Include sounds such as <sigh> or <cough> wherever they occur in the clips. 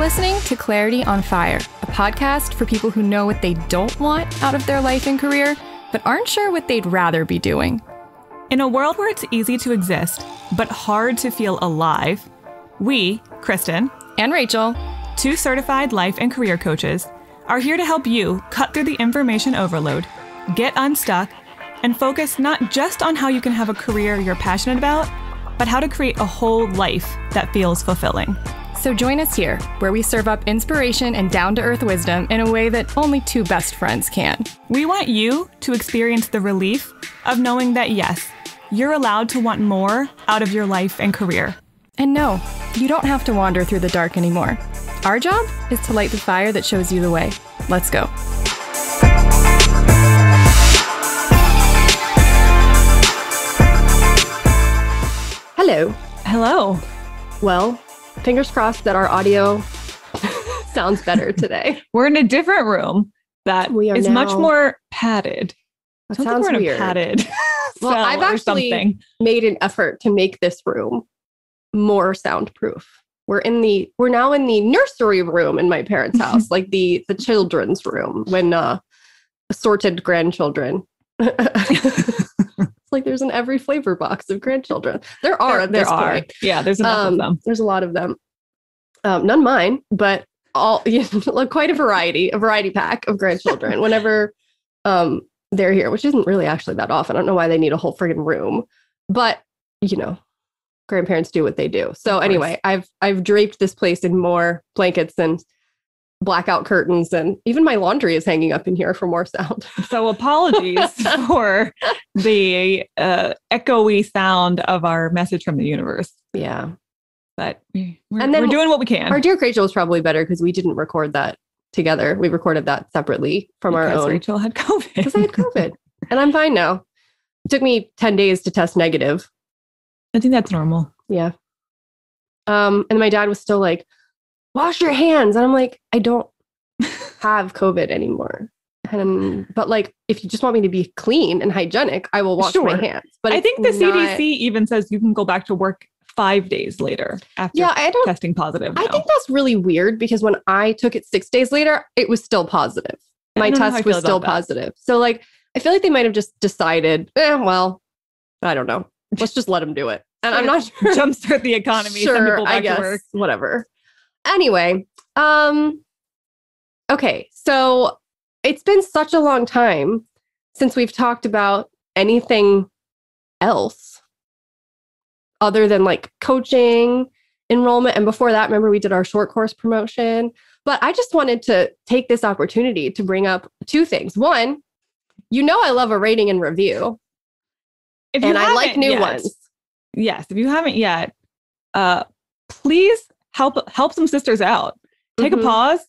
listening to Clarity on Fire, a podcast for people who know what they don't want out of their life and career, but aren't sure what they'd rather be doing. In a world where it's easy to exist, but hard to feel alive, we, Kristen and Rachel, two certified life and career coaches, are here to help you cut through the information overload, get unstuck, and focus not just on how you can have a career you're passionate about, but how to create a whole life that feels fulfilling. So join us here, where we serve up inspiration and down to earth wisdom in a way that only two best friends can. We want you to experience the relief of knowing that, yes, you're allowed to want more out of your life and career. And no, you don't have to wander through the dark anymore. Our job is to light the fire that shows you the way. Let's go. Hello. Hello. Well, fingers crossed that our audio <laughs> sounds better today. <laughs> We're in a different room that We are is much more padded. That I sounds think we're in weird. padded <laughs> Well, I've actually-. Made an effort to make this room more soundproof. We're in the we're now in the nursery room in my parents' house, like the the children's room when uh assorted grandchildren. Like there's an every flavor box of grandchildren. There are there, there are. point. Yeah, there's enough Um, of them. There's a lot of them. Um, none mine, but all <laughs> you know, like quite a variety, a variety pack of grandchildren. <laughs> Whenever um, they're here, which isn't really actually that often. I don't know why they need a whole friggin' room, but you know, grandparents do what they do. So anyway, I've I've draped this place in more blankets and blackout curtains, and even my laundry is hanging up in here for more sound. <laughs> So apologies for the uh, echoey sound of our message from the universe, yeah, but we, we're, And then we're doing what we can. our dear Rachel was probably better because we didn't record that together. We recorded that separately from our because own. Rachel had COVID. because I had COVID and I'm fine now. It took me 10 days to test negative. I think that's normal. Yeah. Um, and my dad was still like, wash your hands. And I'm like, I don't <laughs> have COVID anymore. And but like if you just want me to be clean and hygienic, I will wash my hands. But I think the not- CDC even says you can go back to work five days later after Yeah, I don't testing positive. I think that's really weird because when I took it six days later, it was still positive. My don't know how I test was still positive. So like I feel like they might have just decided, eh, well, I don't know. Let's just let them do it. And I'm not sure. <laughs> jumpstart the economy, back I guess to work. whatever. Anyway, um, okay, so it's been such a long time since we've talked about anything else other than like coaching, enrollment, and before that, remember we did our short course promotion. But I just wanted to take this opportunity to bring up two things. One, you know, I love a rating and review, If you and I like new yet- ones. Yes, if you haven't yet, uh, please help help some sisters out. Take Mhm. a pause,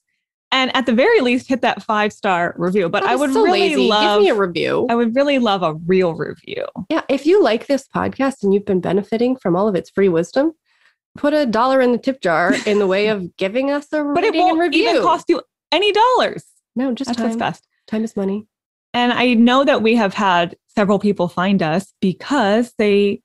and at the very least, hit that five star review. But I would so really lazy. love. Give me a review. I would really love a real review. Yeah, if you like this podcast and you've been benefiting from all of its free wisdom, put a dollar in the tip jar in the way of <laughs> giving us a But it rating and won't review. even cost you any dollars. no, just That's what's time. best. Time is money. And I know that we have had several people find us because they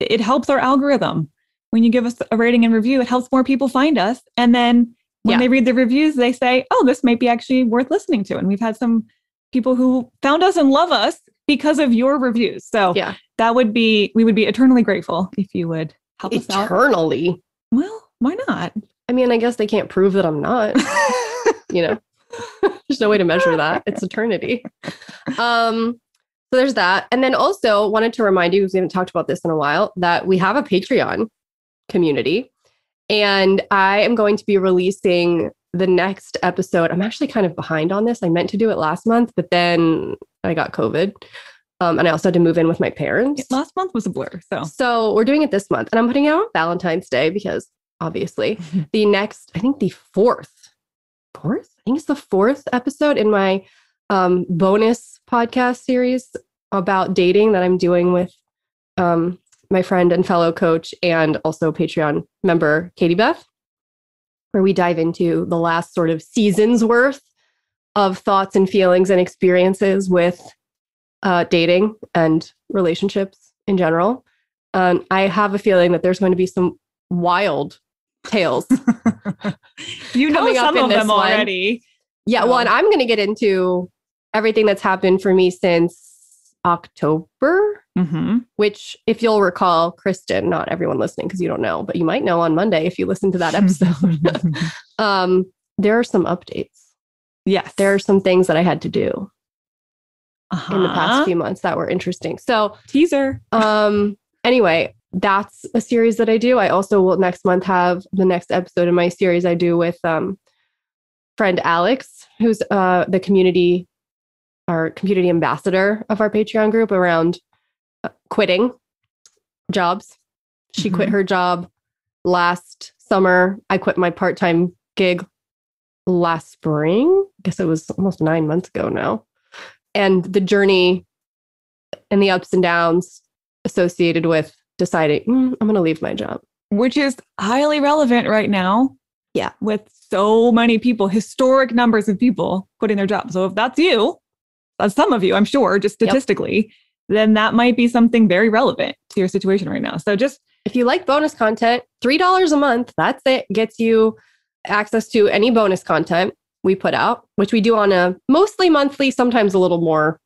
it helps our algorithm. When you give us a rating and review, it helps more people find us. And then when Yeah. they read the reviews, they say, "Oh, this might be actually worth listening to." And we've had some people who found us and love us because of your reviews. So Yeah. that would be we would be eternally grateful if you would help us out. Eternally. Well, why not? I mean, I guess they can't prove that I'm not, <laughs> you know. There's no way to measure that. It's eternity. Um, so there's that. And then also wanted to remind you, because we haven't talked about this in a while, that we have a Patreon community. And I am going to be releasing the next episode. I'm actually kind of behind on this. I meant to do it last month, but then I got COVID. Um, and I also had to move in with my parents. Last month was a blur. So So we're doing it this month, and I'm putting it out on Valentine's Day because obviously <laughs> the next, I think the fourth, fourth, I think it's the fourth episode in my um, bonus podcast series about dating that I'm doing with um, my friend and fellow coach and also Patreon member Katie Beth, where we dive into the last sort of season's worth of thoughts and feelings and experiences with uh, dating and relationships in general. Um, I have a feeling that there's going to be some wild tales. <laughs> you know some in of this them one. already. Yeah, well, and I'm going to get into everything that's happened for me since October, Mm-hmm. which, if you'll recall, Kristen, not everyone listening because you don't know, but you might know on Monday if you listen to that episode. <laughs> um, there are some updates. yes. There are some things that I had to do uh in the past few months that were interesting. So, teaser. um, <laughs> anyway, that's a series that I do. I also will next month have the next episode in my series I do with um friend Alex, who's uh the community our community ambassador of our Patreon group around uh, quitting jobs. She quit Mhm. her job last summer. I quit my part-time gig last spring. I guess it was almost 9 months ago now. And the journey and the ups and downs associated with deciding "Mm, I'm going to leave my job. which is highly relevant right now. Yeah. With so many people, historic numbers of people quitting their jobs. So if that's you, Uh, some of you, I'm sure, just Yep. statistically, then that might be something very relevant to your situation right now. So just If you like bonus content, $3 a month, that's it. Gets you access to any bonus content we put out, which we do on a mostly monthly, sometimes a little more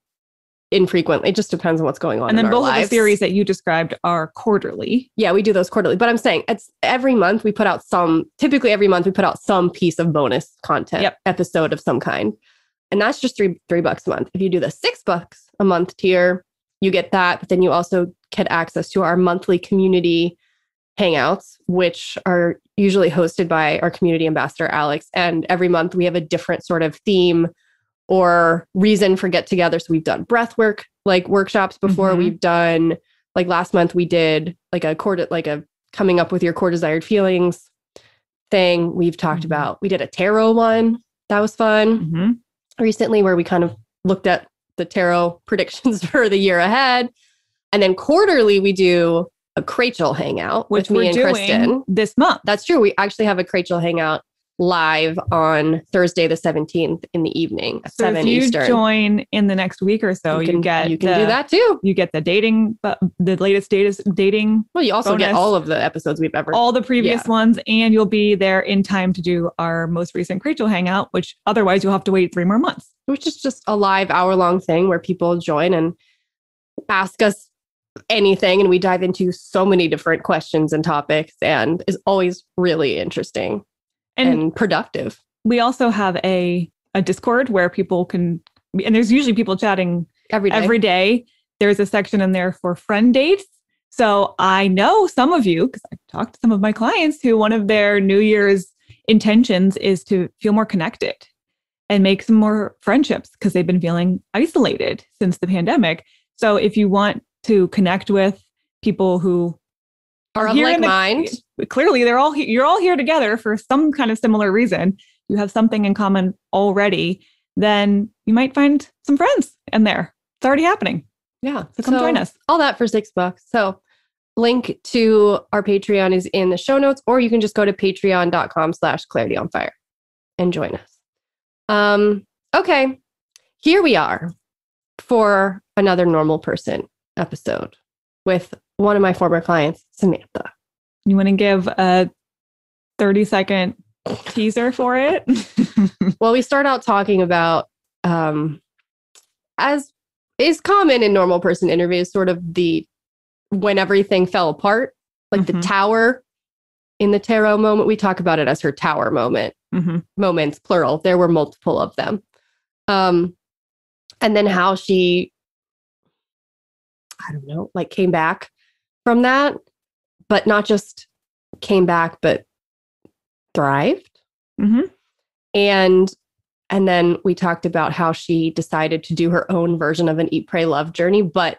infrequently. It just depends on what's going on. and then in our both of the series that you described are quarterly. Yeah, we do those quarterly. But I'm saying it's every month we put out some, typically every month we put out some piece of bonus content Yep. episode of some kind. And that's just three three bucks a month. If you do the six bucks a month tier, you get that. But then you also get access to our monthly community hangouts, which are usually hosted by our community ambassador, Alex. And every month we have a different sort of theme or reason for get together. So we've done breath work, like workshops before. Mhm. We've done like last month we did like a core like a coming up with your core desired feelings thing. We've talked Mhm. about we did a tarot one. That was fun Mhm. Recently where we kind of looked at the tarot <laughs> predictions for the year ahead. And then quarterly we do a Crachel hangout Which with me and Kristen. this month. That's true. We actually have a Crachel hangout live on Thursday the 17th in the evening at So 7 if you Eastern. join in the next week or so, you, can, get you can the, do that too. You get the dating, the latest data, dating, Well, you also get all of the episodes we've ever all the previous ones, and you'll be there in time to do our most recent Rachel hangout, which otherwise you'll have to wait three more months. which is just a live hour long thing where people join and ask us anything and we dive into so many different questions and topics and is always really interesting And, and, productive we also have a a Discord where people can, and there's usually people chatting every day. every day. There's a section in there for friend dates. So I know some of you, because I've talked to some of my clients who one of their New Year's intentions is to feel more connected and make some more friendships because they've been feeling isolated since the pandemic. So if you want to connect with people who Are of like the- mind. clearly they're all you're all here together for some kind of similar reason you have something in common already then you might find some friends in there it's already happening Yeah. so come join us All that for six bucks. So link to our Patreon is in the show notes, or you can just go to patreon.com slash clarity on fire and join us. Um, okay. Here we are for another normal person episode with one of my former clients, Samantha. you want to give a 30 second teaser for it <laughs> Well, we start out talking about, um, as is common in normal person interviews, sort of the when everything fell apart, like the Mhm. tower in the tarot moment. We talk about it as her tower moment, Mhm. moments, plural. There were multiple of them. Um, and then how she, I don't know, like came back from that, but not just came back, but thrived Mhm. and and then we talked about how she decided to do her own version of an eat pray love journey but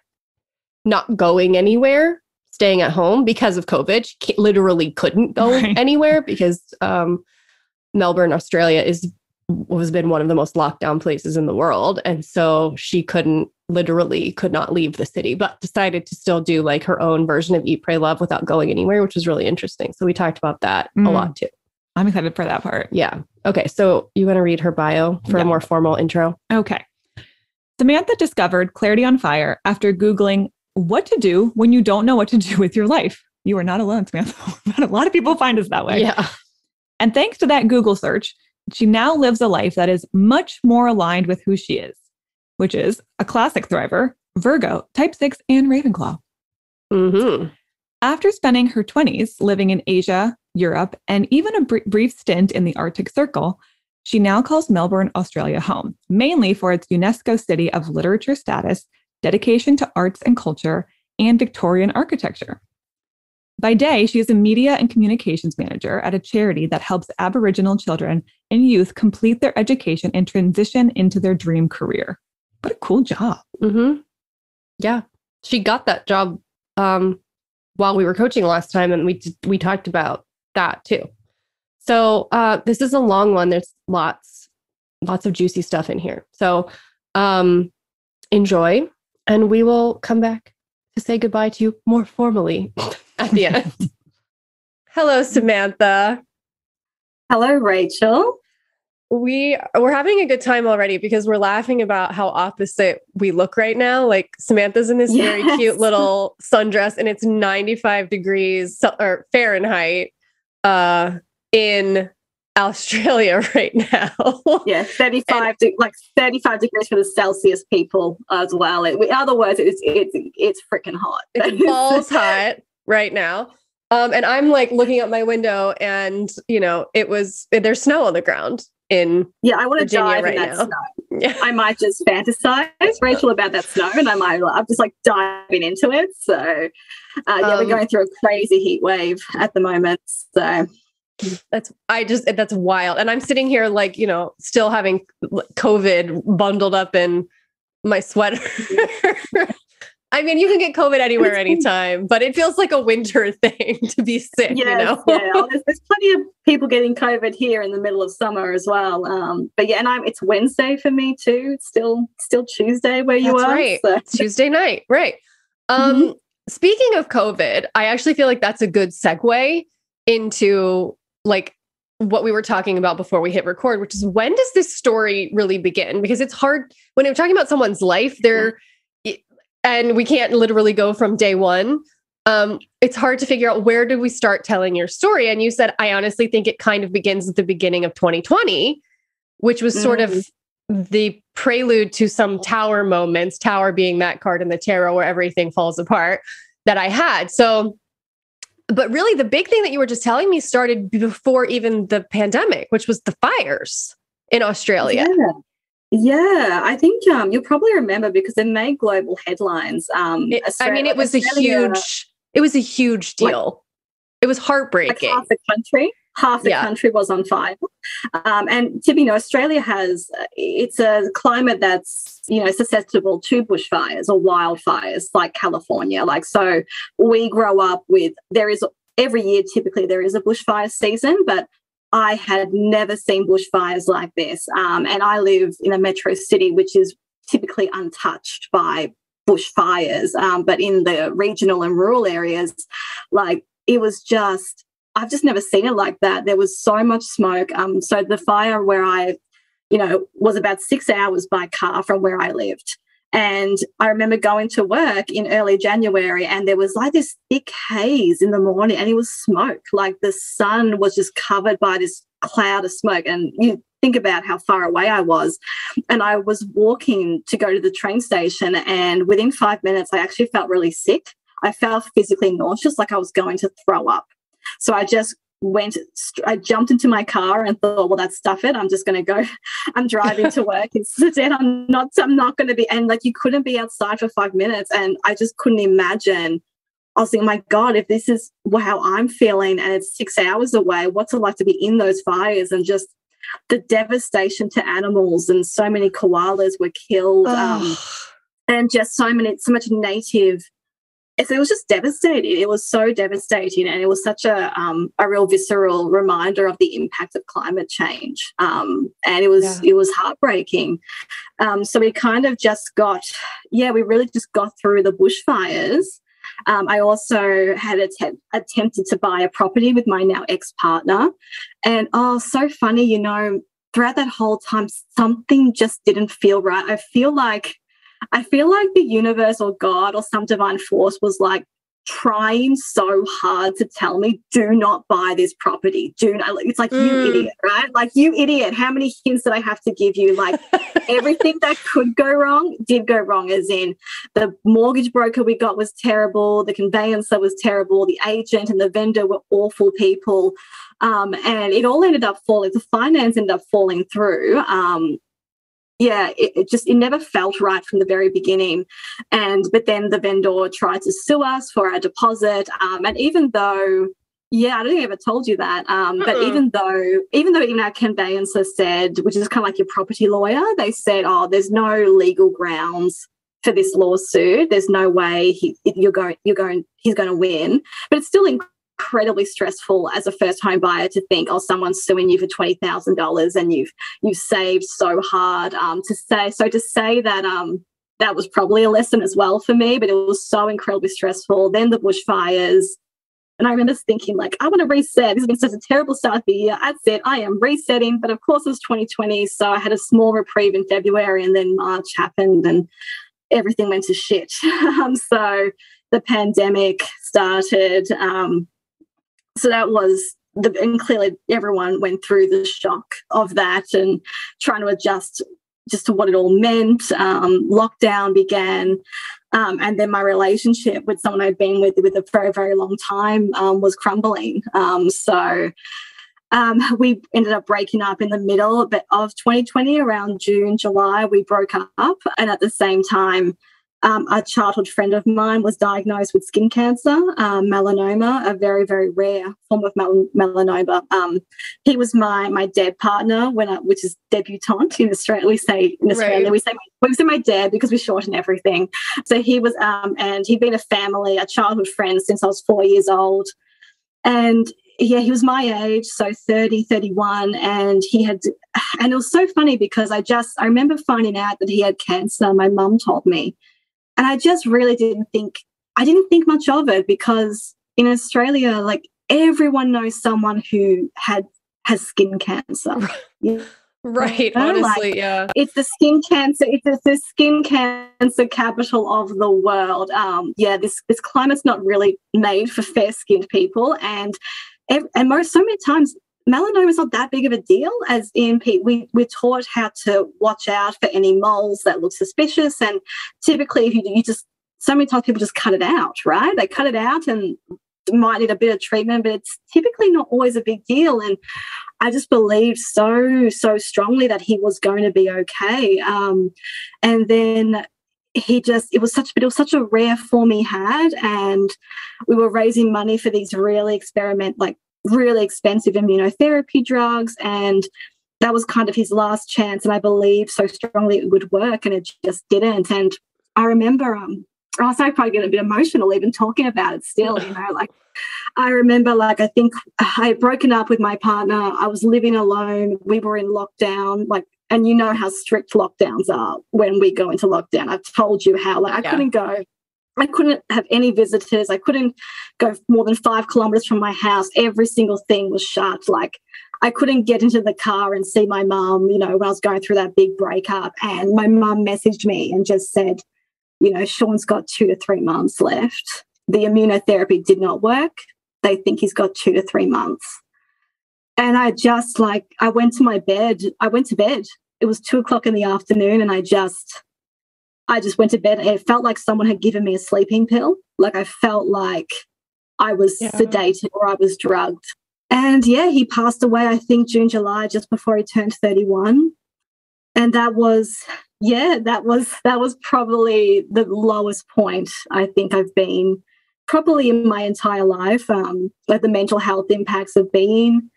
not going anywhere staying at home because of covid she literally couldn't go Right. <laughs> anywhere because um, melbourne australia is has been one of the most locked down places in the world and so she couldn't literally could not leave the city but decided to still do like her own version of eat pray love without going anywhere which was really interesting so we talked about that a Mm. lot too i'm excited for that part yeah. Okay. So you want to read her bio for Yeah. a more formal intro? Okay. Samantha discovered Clarity on Fire after Googling what to do when you don't know what to do with your life. You are not alone, Samantha. <laughs> a lot of people find us that way. Yeah. And thanks to that Google search, she now lives a life that is much more aligned with who she is, which is a classic thriver, Virgo, type 6, and Ravenclaw. Mm-hmm. After spending her 20s living in Asia, Europe, and even a br- brief stint in the Arctic Circle, she now calls Melbourne, Australia home, mainly for its UNESCO City of Literature status, dedication to arts and culture, and Victorian architecture. By day, she is a media and communications manager at a charity that helps Aboriginal children and youth complete their education and transition into their dream career. What a cool job. Mm-hmm. Yeah. She got that job um, while we were coaching last time, and we we talked about that too. So uh, this is a long one. There's lots, lots of juicy stuff in here. So um, enjoy, and we will come back to say goodbye to you more formally <laughs> at the end. <laughs> Hello, Samantha. Hello, Rachel. We we're having a good time already because we're laughing about how opposite we look right now. Like Samantha's in this yes. very cute little sundress, and it's 95 degrees or Fahrenheit uh, in Australia <laughs> right now. yeah, 35 and, like 35 degrees for the Celsius people as well. It, in other words, it's it's it's freaking hot. It's <laughs> balls hot right now. Um, and I'm like looking out my window, and you know, it was there's snow on the ground in yeah. I want to dive right in that now. snow. Yeah. I might just fantasize Rachel about that snow, and I might I'm just like diving into it. So uh, yeah, um, we're going through a crazy heat wave at the moment. So that's I just that's wild. And I'm sitting here like, you know, still having COVID bundled up in my sweater. <laughs> I mean, you can get COVID anywhere, anytime, but it feels like a winter <laughs> thing to be sick. Yes, you know, yeah. There's, there's, plenty of people getting COVID here in the middle of summer as well. Um, but yeah, and I'm, it's Wednesday for me too. It's still still Tuesday where you That's are. Right, so. Tuesday night, right? Um, mm-hmm. Speaking of COVID, I actually feel like that's a good segue into like what we were talking about before we hit record, which is when does this story really begin? Because it's hard when I'm talking about someone's life, there, and we can't literally go from day one. Um, it's hard to figure out where do we start telling your story. And you said, I honestly think it kind of begins at the beginning of 2020, which was sort mm. of the prelude to some tower moments, tower being that card in the tarot where everything falls apart that I had. So but really the big thing that you were just telling me started before even the pandemic which was the fires in australia yeah. Yeah, I think um, you'll probably remember because it made global headlines. Um, it, I mean, it was Australia, a huge, it was a huge deal. Like, it was heartbreaking. Like half the country, half the yeah. country was on fire. Um, and to be, you know, Australia has it's a climate that's you know susceptible to bushfires or wildfires like California. Like so, we grow up with there is every year typically there is a bushfire season, but I had never seen bushfires like this. Um, and I live in a metro city, which is typically untouched by bushfires. Um, but in the regional and rural areas, like it was just, I've just never seen it like that. There was so much smoke. Um, so the fire where I, you know, was about six hours by car from where I lived. And I remember going to work in early January and there was like this thick haze in the morning and it was smoke. Like the sun was just covered by this cloud of smoke. And you think about how far away I was. And I was walking to go to the train station. And within five minutes, I actually felt really sick. I felt physically nauseous, like I was going to throw up. So I just went i jumped into my car and thought well that's stuff it. I'm just going to go <laughs> i'm driving to work instead. <laughs> I'm not i'm not going to be and like you couldn't be outside for five minutes and i just couldn't imagine. I was thinking my god if this is how i'm feeling and it's six hours away what's it like to be in those fires? And just the devastation to animals and so many koalas were killed um, and just so many so much native it was just devastating. It was so devastating, and it was such a um, a real visceral reminder of the impact of climate change. Um, and it was yeah. it was heartbreaking. Um, so we kind of just got, yeah, we really just got through the bushfires. Um, I also had att- attempted to buy a property with my now ex partner, and oh, so funny, you know. Throughout that whole time, something just didn't feel right. I feel like I feel like the universe or God or some divine force was like, trying so hard to tell me, do not buy this property. Do not. It's like, mm. you idiot, right? Like, you idiot. How many hints did I have to give you? Like, <laughs> everything that could go wrong did go wrong, as in the mortgage broker we got was terrible, the conveyancer was terrible, the agent and the vendor were awful people. Um, and it all ended up falling, the finance ended up falling through. Um, yeah, it, it, just it never felt right from the very beginning. And but then the vendor tried to sue us for our deposit. Um, and even though yeah, I don't think I ever told you that. Um, but even though, even though even our conveyancer said, which is kind of like your property lawyer, they said, "Oh, there's no legal grounds for this lawsuit. There's no way he, you're going, you're going, he's going to win." But it's still incredibly stressful as a first home buyer to think, oh, someone's suing you for twenty thousand dollars and you've you've saved so hard. Um, to say so to say that um that was probably a lesson as well for me, but it was so incredibly stressful. Then the bushfires. And I remember thinking, like, I want to reset. This has been such a terrible start of the year. That's it. I am resetting. But of course, it was 2020. So I had a small reprieve in February, and then March happened, and everything went to shit. <laughs> um, so the pandemic started. Um, so that was the, and clearly everyone went through the shock of that and trying to adjust just to what it all meant. Um, lockdown began. Um, and then my relationship with someone I'd been with with a very, very long time um, was crumbling. Um, so um, we ended up breaking up in the middle of 2020, around June, July, we broke up. And at the same time, um, a childhood friend of mine was diagnosed with skin cancer, um, melanoma, a very very rare form of mel- melanoma. Um, he was my my deb partner when I, which is debutante in Australia. We say in Australia right. we say we say my dad because we shorten everything. So he was um, and he'd been a family, a childhood friend since I was four years old, and yeah, he was my age, so 30, 31. And he had, and it was so funny because I just, I remember finding out that he had cancer. My mum told me. And I just really didn't think, I didn't think much of it because in Australia, like everyone knows someone who had has skin cancer. Right. You know, honestly, like, yeah. It's the skin cancer. It's the skin cancer capital of the world. Um, yeah, this this climate's not really made for fair skinned people, and and most so many times melanoma is not that big of a deal as in we, we're taught how to watch out for any moles that look suspicious and typically if you, you just so many times people just cut it out right? They cut it out and might need a bit of treatment but it's typically not always a big deal and i just believed so so strongly that he was going to be okay um, and then he just it was such it was such a rare form he had and we were raising money for these really experiment like really expensive immunotherapy drugs and that was kind of his last chance and i believed so strongly it would work and it just didn't and i remember um I was probably getting a bit emotional even talking about it still, you know, like I remember like I think I had broken up with my partner. I was living alone. We were in lockdown, like and you know how strict lockdowns are when we go into lockdown. I've told you how like I yeah. couldn't go I couldn't have any visitors. I couldn't go more than five kilometers from my house. Every single thing was shut. Like I couldn't get into the car and see my mum, you know, when I was going through that big breakup. And my mum messaged me and just said, you know, Sean's got two to three months left. The immunotherapy did not work. They think he's got two to three months. And I just like, I went to my bed. I went to bed. It was two o'clock in the afternoon and I just I just went to bed. It felt like someone had given me a sleeping pill. Like I felt like I was yeah. sedated or I was drugged. And yeah, he passed away, I think, June, July, just before he turned 31. And that was, yeah, that was that was probably the lowest point I think I've been probably in my entire life. Um, like the mental health impacts of being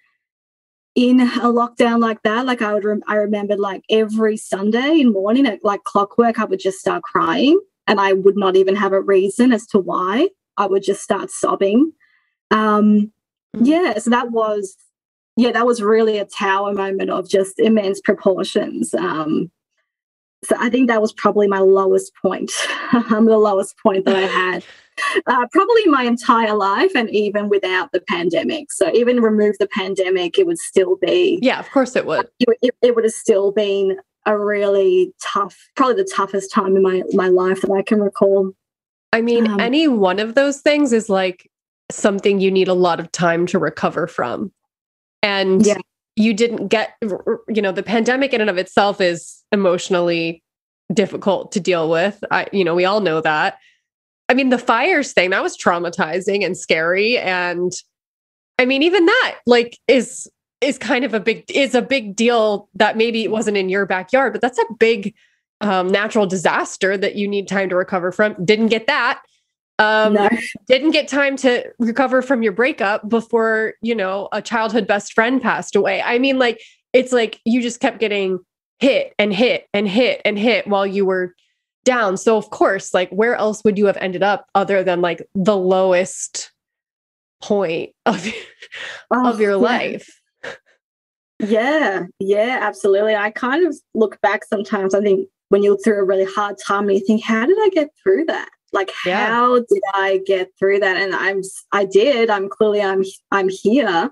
in a lockdown like that, like I would, rem- I remembered like every Sunday in morning at like clockwork, I would just start crying, and I would not even have a reason as to why. I would just start sobbing. Um, mm. yeah, so that was, yeah, that was really a tower moment of just immense proportions. Um, so I think that was probably my lowest point, <laughs> the lowest point that I had <laughs> uh, probably my entire life and even without the pandemic. So even remove the pandemic, it would still be. Yeah, of course it would. It, it, it would have still been a really tough, probably the toughest time in my, my life that I can recall. I mean, Um, any one of those things is like something you need a lot of time to recover from. And Yeah. you didn't get, you know, the pandemic in and of itself is emotionally difficult to deal with. I, you know, we all know that. I mean, the fires thing, that was traumatizing and scary. And I mean, even that like is is kind of a big is a big deal that maybe it wasn't in your backyard, but that's a big um, natural disaster that you need time to recover from. Didn't get that. Um, no. didn't get time to recover from your breakup before you know a childhood best friend passed away i mean like it's like you just kept getting hit and hit and hit and hit while you were down so of course like where else would you have ended up other than like the lowest point of <laughs> Oh, of your yeah. life Yeah, yeah, absolutely. I kind of look back sometimes. I think when you look through a really hard time and you think, how did I get through that? Like, Yeah. how did I get through that? And I'm, I did. I'm clearly, I'm, I'm here.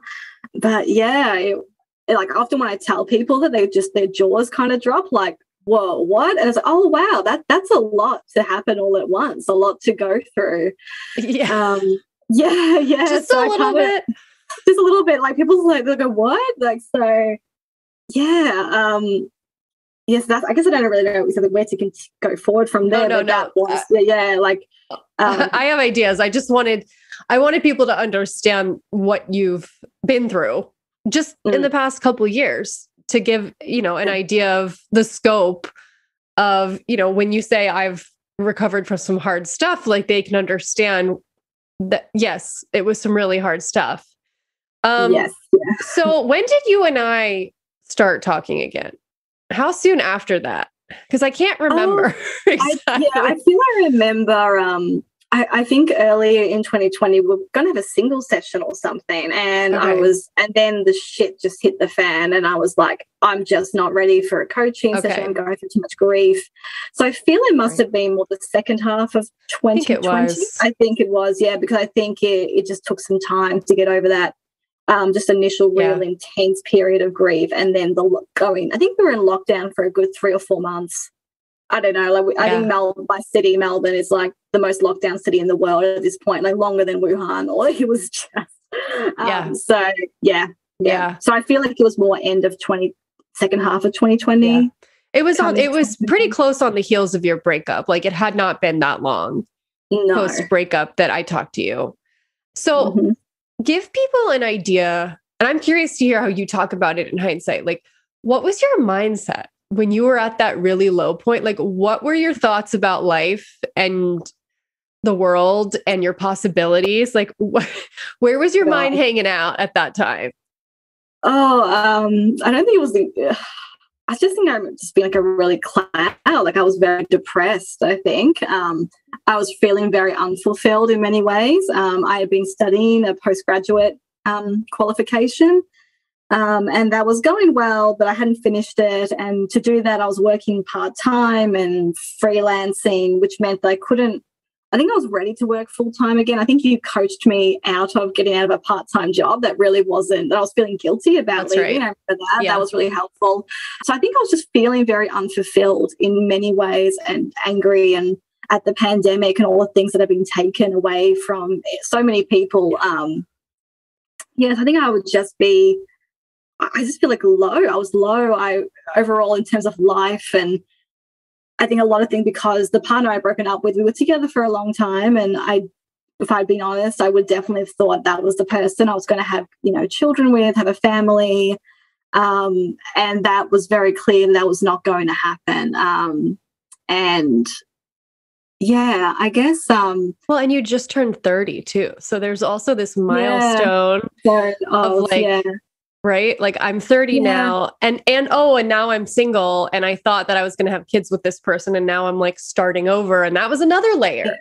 But yeah, it, it, like often when I tell people that they just their jaws kind of drop, like, whoa, what? And it's like, oh wow, that that's a lot to happen all at once, a lot to go through. yeah Um, yeah, <laughs> yeah. just so a little bit just a little bit like people like they go what like so yeah um yes that's i guess i don't really know of where to go forward from there no, that no. was yeah, yeah like <laughs> um, i have ideas i just wanted i wanted people to understand what you've been through just in Mm. the past couple years to give you know an idea of the scope of you know when you say i've recovered from some hard stuff like they can understand that yes it was some really hard stuff. Um yes. so when did you and i start talking again? How soon after that? Because i can't remember <laughs> I, exactly. yeah i feel i remember um I, I think earlier in 2020 we are going to have a single session or something and i was and then the shit just hit the fan and i was like i'm just not ready for a coaching Okay. session i'm going through too much grief so i feel it must Right. have been more the second half of think it 2020 was. I think it was yeah because i think it, it just took some time to get over that um, just initial real intense period of grief and then the going i think we were in lockdown for a good three or four months I don't know. Like I think Yeah. Melbourne, my city, Melbourne, is like the most lockdown city in the world at this point, like longer than Wuhan. <laughs> Or it was just, um, Yeah. So yeah, yeah, Yeah. So I feel like it was more end of twenty, second half of twenty twenty. Yeah. It was on it was pretty close on the heels of your breakup. Like it had not been that long No. post breakup that I talked to you. So Mhm. give people an idea, and I'm curious to hear how you talk about it in hindsight. Like, what was your mindset when you were at that really low point? Like, what were your thoughts about life and the world and your possibilities? Like, <laughs> wh- where was your Yeah. mind hanging out at that time? Oh, um, I don't think it was. The, I just think I'm just being like a really cloud. Like I was very depressed. I think um, I was feeling very unfulfilled in many ways. Um, I had been studying a postgraduate um, qualification, um, and that was going well, but I hadn't finished it. And to do that, I was working part time and freelancing, which meant that I couldn't. I think I was ready to work full time again. I think you coached me out of getting out of a part time job that really wasn't, that I was feeling guilty about That's leaving. right. That. Yeah. That was really helpful. So I think I was just feeling very unfulfilled in many ways and angry and at the pandemic and all the things that have been taken away from so many people. Um, yes, I think I would just be, I just feel like low. I was low. I overall in terms of life and I think a lot of things because the partner I'd broken up with, we were together for a long time. And I, if I'd been honest, I would definitely have thought that was the person I was going to have, you know, children with, have a family. Um, and that was very clear that was not going to happen. Um, and yeah, I guess um, Well, and you just turned 30 too. So there's also this milestone, so, oh, like, yeah, right? Like I'm 30 Yeah. now and and oh, and now I'm single and I thought that I was going to have kids with this person and now I'm like starting over and that was another layer.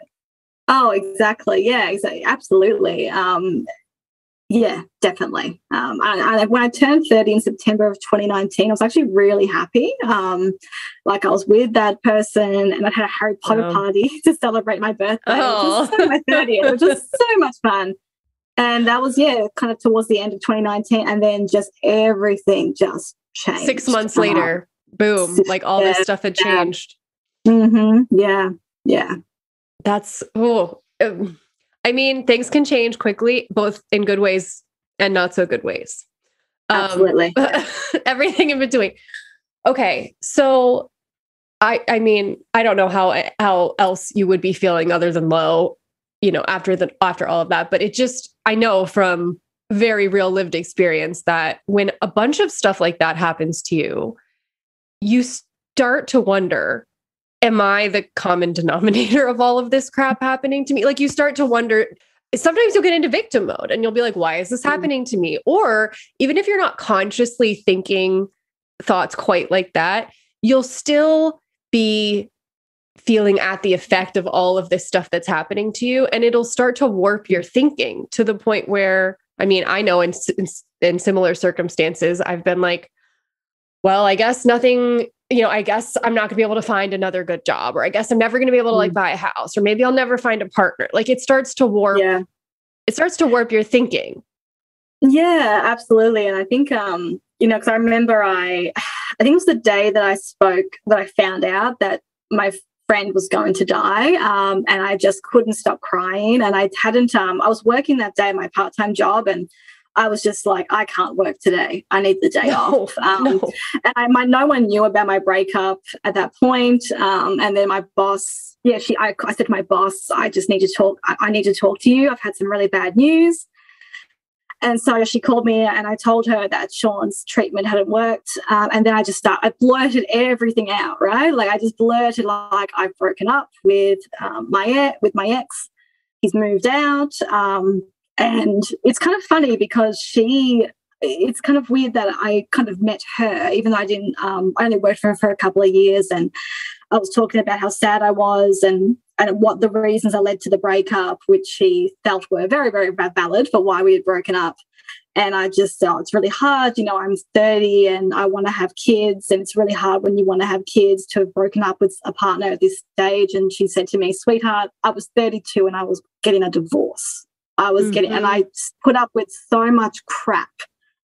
Oh, exactly. Yeah, exactly. Absolutely. Um, yeah, definitely. Um, I, I, when I turned 30 in September of 2019, I was actually really happy. Um, like I was with that person and I had a Harry Potter Wow. party <laughs> to celebrate my birthday. Oh. Which was so my 30th, which was just so much fun. And that was, yeah, kind of towards the end of 2019. And then just everything just changed. 6 months later, boom, like all this stuff had changed. mhm, yeah, yeah. That's oh, um, I mean, things can change quickly, both in good ways and not so good ways. Um, Absolutely. <laughs> everything in between. Okay, so I I mean, I don't know how how else you would be feeling other than low, you know, after the after all of that, but it just I know from very real lived experience that when a bunch of stuff like that happens to you, you start to wonder am I the common denominator of all of this crap happening to me? Like you start to wonder. Sometimes you'll get into victim mode and you'll be like, why is this mm. happening to me? Or even if you're not consciously thinking thoughts quite like that, you'll still be feeling at the effect of all of this stuff that's happening to you. And it'll start to warp your thinking to the point where, I mean, I know in, in, in similar circumstances, I've been like, well, I guess nothing you know, I guess I'm not going to be able to find another good job, or I guess I'm never going to be able to like mm. buy a house, or maybe I'll never find a partner. Like it starts to warp. Yeah. It starts to warp your thinking. Yeah, absolutely. And I think, um, you know, because I remember I, <sighs> I think it was the day that I spoke that I found out that my friend was going to die, um, and I just couldn't stop crying. And I hadn't. Um, I was working that day, my part time job, and I was just like, I can't work today. I need the day <laughs> no, off. Um, no. And I, my, no one knew about my breakup at that point. Um, and then my boss, yeah, she, I, I, said to my boss, I just need to talk. I, I, need to talk to you. I've had some really bad news. And so she called me and I told her that Sean's treatment hadn't worked. Um, and then I just started, I blurted everything out, right? Like I just blurted like I've broken up with um, my with my ex. He's moved out. Um, and it's kind of funny because she, it's kind of weird that I kind of met her, even though I didn't, um, I only worked for her for a couple of years. And I was talking about how sad I was and, and what the reasons that led to the breakup, which she felt were very, very valid for why we had broken up. And I just thought oh, it's really hard. You know, I'm 30 and I want to have kids. And it's really hard when you want to have kids to have broken up with a partner at this stage. And she said to me, Sweetheart, I was 32 and I was getting a divorce. I was mm-hmm. getting, and I put up with so much crap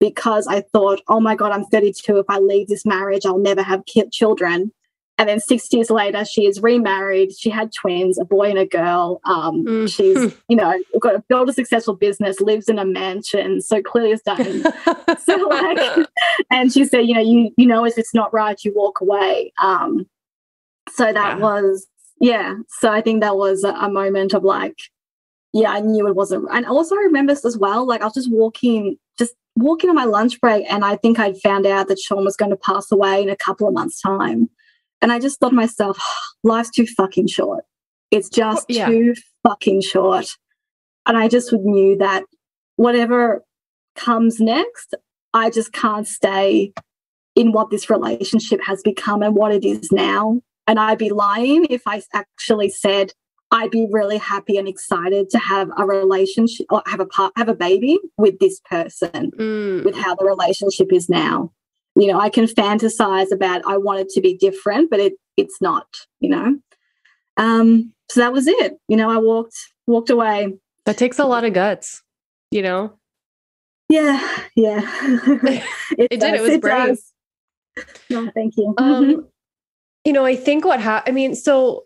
because I thought, oh my God, I'm 32. If I leave this marriage, I'll never have children. And then six years later, she is remarried. She had twins, a boy and a girl. Um, mm-hmm. She's, <laughs> you know, got to build a successful business, lives in a mansion. So clearly it's done. <laughs> so like, <laughs> and she said, you know, you you know, if it's not right, you walk away. Um, so that yeah. was, yeah. So I think that was a, a moment of like, yeah, I knew it wasn't. And also, I remember this as well. Like, I was just walking, walking on my lunch break, and I think I'd found out that Sean was going to pass away in a couple of months' time. And I just thought to myself, <sighs> life's too fucking short. It's just yeah. too fucking short. And I just knew that whatever comes next, I just can't stay in what this relationship has become and what it is now. And I'd be lying if I actually said, I'd be really happy and excited to have a relationship or have a part, have a baby with this person, mm. with how the relationship is now. You know, I can fantasize about I want it to be different, but it it's not. You know, um, so that was it. You know, I walked walked away. That takes a lot of guts. You know. Yeah, yeah. <laughs> it, it did. It was it brave. Does. No, thank you. Um, you know, I think what happened. I mean, so